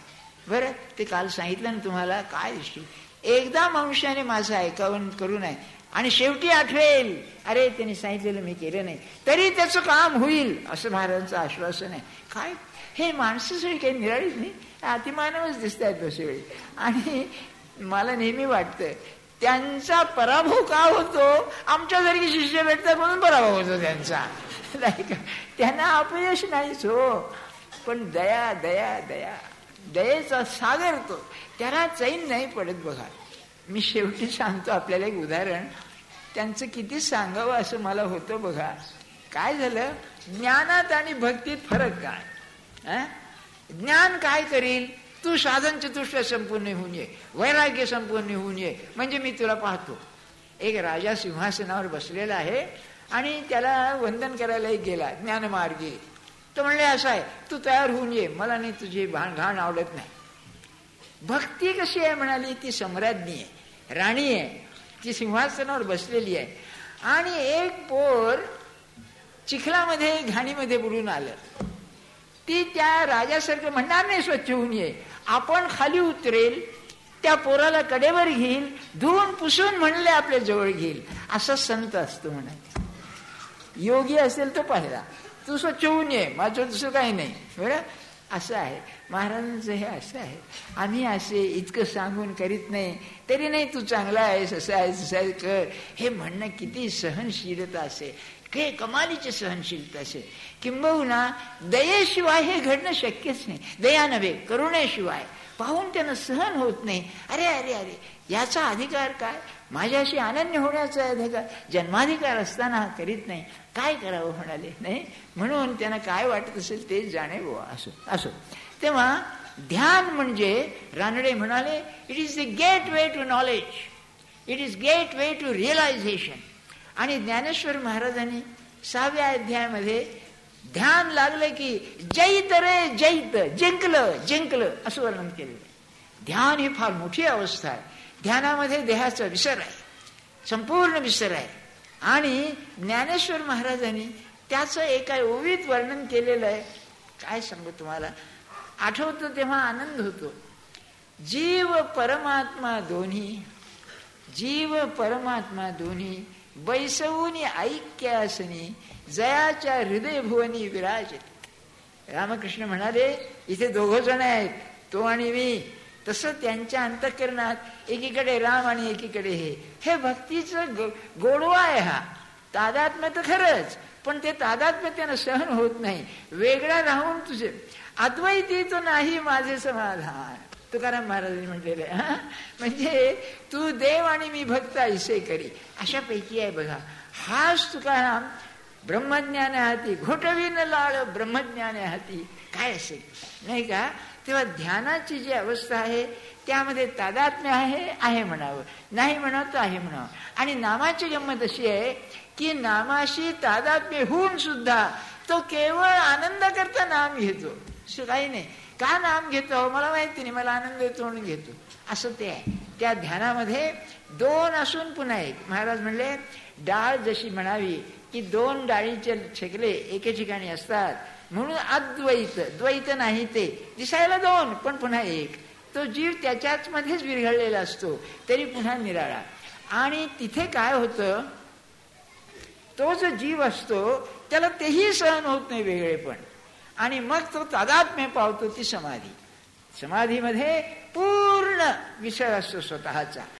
बरं ते काल सांगितलं ना तुम्हाला काय दृष्टी एकदा मनुष्याने माझं ऐकावून करू नये. आणि शेवटी आठवेल. अरे त्यांनी सांगितलेलं मी केलं नाही. तरी त्याचं काम होईल असं महाराजांचं आश्वासन आहे. काय? हे माणसासाठी काही निराळीच नाही? अतिमानवच दिसत आहेत वेळी. आणि मला नेहमी वाटतं त्यांचा पराभव का होतो? आमच्या सारखी शिष्य भेटतात म्हणून पराभव होतो त्यांचा. नाही का? त्यांना अपयश नाहीच हो पण दया दया दया. दयेचा सागर तो. त्याला चैन नाही पडत बघा. मी शेवटी सांगतो आपल्याला एक उदाहरण. त्यांचं किती सांगावं असं मला होतं बघा. काय झालं? ज्ञानात आणि भक्तीत फरक काय? ज्ञान काय करील? तू साधन चतुष्ट संपूर्ण होऊन ये. वैराग्य संपूर्ण होऊन ये. म्हणजे मी तुला पाहतो. एक राजा सिंहासनावर बसलेला आहे आणि त्याला वंदन करायला गेला ज्ञानमार्गी. तो म्हणले असं आहे तू तयार होऊन ये. मला नाही तुझी भान घाण आवडत नाही. भक्ती कशी आहे म्हणाली ती सम्राज्ञी आहे राणी आहे ती सिंहासनावर बसलेली आहे. आणि एक पोर चिखलामध्ये घाणीमध्ये बुडून आलं. ती त्या राजासारखं म्हणणार नाही स्वच्छ होऊन ये. आपण खाली उतरेल त्या पोराला कडेवर घेईल धुवून पुसून म्हणले आपल्या जवळ घेईल. असा संत असतो म्हणाय योगी असेल तो पाहिला. तू स्वच्छ होऊन ये माझं दुसरं काही नाही. बरं? असं आहे. महाराजांचं हे असं आहे. आम्ही असे इतकं सांगून करीत नाही. तरी नाही तू चांगला आहेस असं आहे तसं आहे कर. हे म्हणणं किती सहनशीलता असे. के कमालीची सहनशीलता असे. किंबहुना दयेशिवाय हे घडणं शक्यच नाही. दया नव्हे करुणेशिवाय. पाहून त्यांना सहन होत नाही. अरे अरे अरे याचा अधिकार काय? माझ्याशी अनन्य होण्याचा अधिकार? जन्माधिकार असताना करीत नाही. काय करावं म्हणाले नाही? म्हणून त्यांना काय वाटत असेल ते जाणे बुवा असो असो. तेव्हा ध्यान म्हणजे रानडे म्हणाले it is the gateway to knowledge it is gateway to realization आणि ज्ञानेश्वर महाराजांनी सहाव्या अध्यायामध्ये ध्यान लागलं की जैत रे जैत जिंकलं जिंकलं असं वर्णन केलेलं ध्यान ही फार मोठी अवस्था आहे. ध्यानामध्ये देहाचा विसर आहे. संपूर्ण विसर आहे. आणि ज्ञानेश्वर महाराजांनी त्याचं एका ओवीत वर्णन केलेलं आहे. काय सांगू तुम्हाला? आठवतो तेव्हा आनंद होतो. जीव परमात्मा दोन्ही जीव परमात्मा दोन्ही बैसवून ऐक्यासनी जयाच्या हृदय भुवनी रामकृष्ण म्हणाले इथे दोघ जण आहेत तो आणि मी. तसं त्यांच्या अंतकरणात एकीकडे राम आणि एकीकडे हे. हे भक्तीचं गोडवा आहे हा. तादात्म्य तर खरंच पण ते तादात्म्य त्यानं सहन होत नाही. वेगळा राहून तुझे अद्वैती तो नाही माझे समाधान. तुकाराम महाराजांनी म्हटलेले म्हणजे तू देव आणि मी भक्त ऐसे करी. अशापैकी आहे बघा. हाच तुकाराम ब्रह्मज्ञाने हाती. घोटवीन लाळ ब्रह्मज्ञाने हाती. काय असेल? नाही का? तेव्हा ध्यानाची जी अवस्था आहे त्यामध्ये तादात्म्य आहे आहे म्हणावं. नाही म्हणावं तर आहे म्हणावं. आणि नामाची गंमत अशी आहे की नामाशी तादात्म्य होऊन सुद्धा तो केवळ आनंद करता नाम घेतो. काही नाही. का नाम घेतो? मला माहिती नाही. मला आनंद येतो म्हणून घेतो. असं ते आहे. त्या ध्यानामध्ये दोन असून पुन्हा एक. महाराज म्हणले डाळ जशी म्हणावी की दोन डाळीचे छेकले एके ठिकाणी असतात. म्हणून अद्वैत द्वैत नाही ते. दिसायला दोन पण पुन्हा एक. तो जीव त्याच्याच मध्येच विरघळलेला असतो. तरी पुन्हा निराळा. आणि तिथे काय होतं? तो जो जीव असतो त्याला तेही सहन होत नाही वेगळेपण. आणि मग तो तादात्म्य पावतो ती समाधी. समाधीमध्ये पूर्ण विषय असतो स्वतःचा.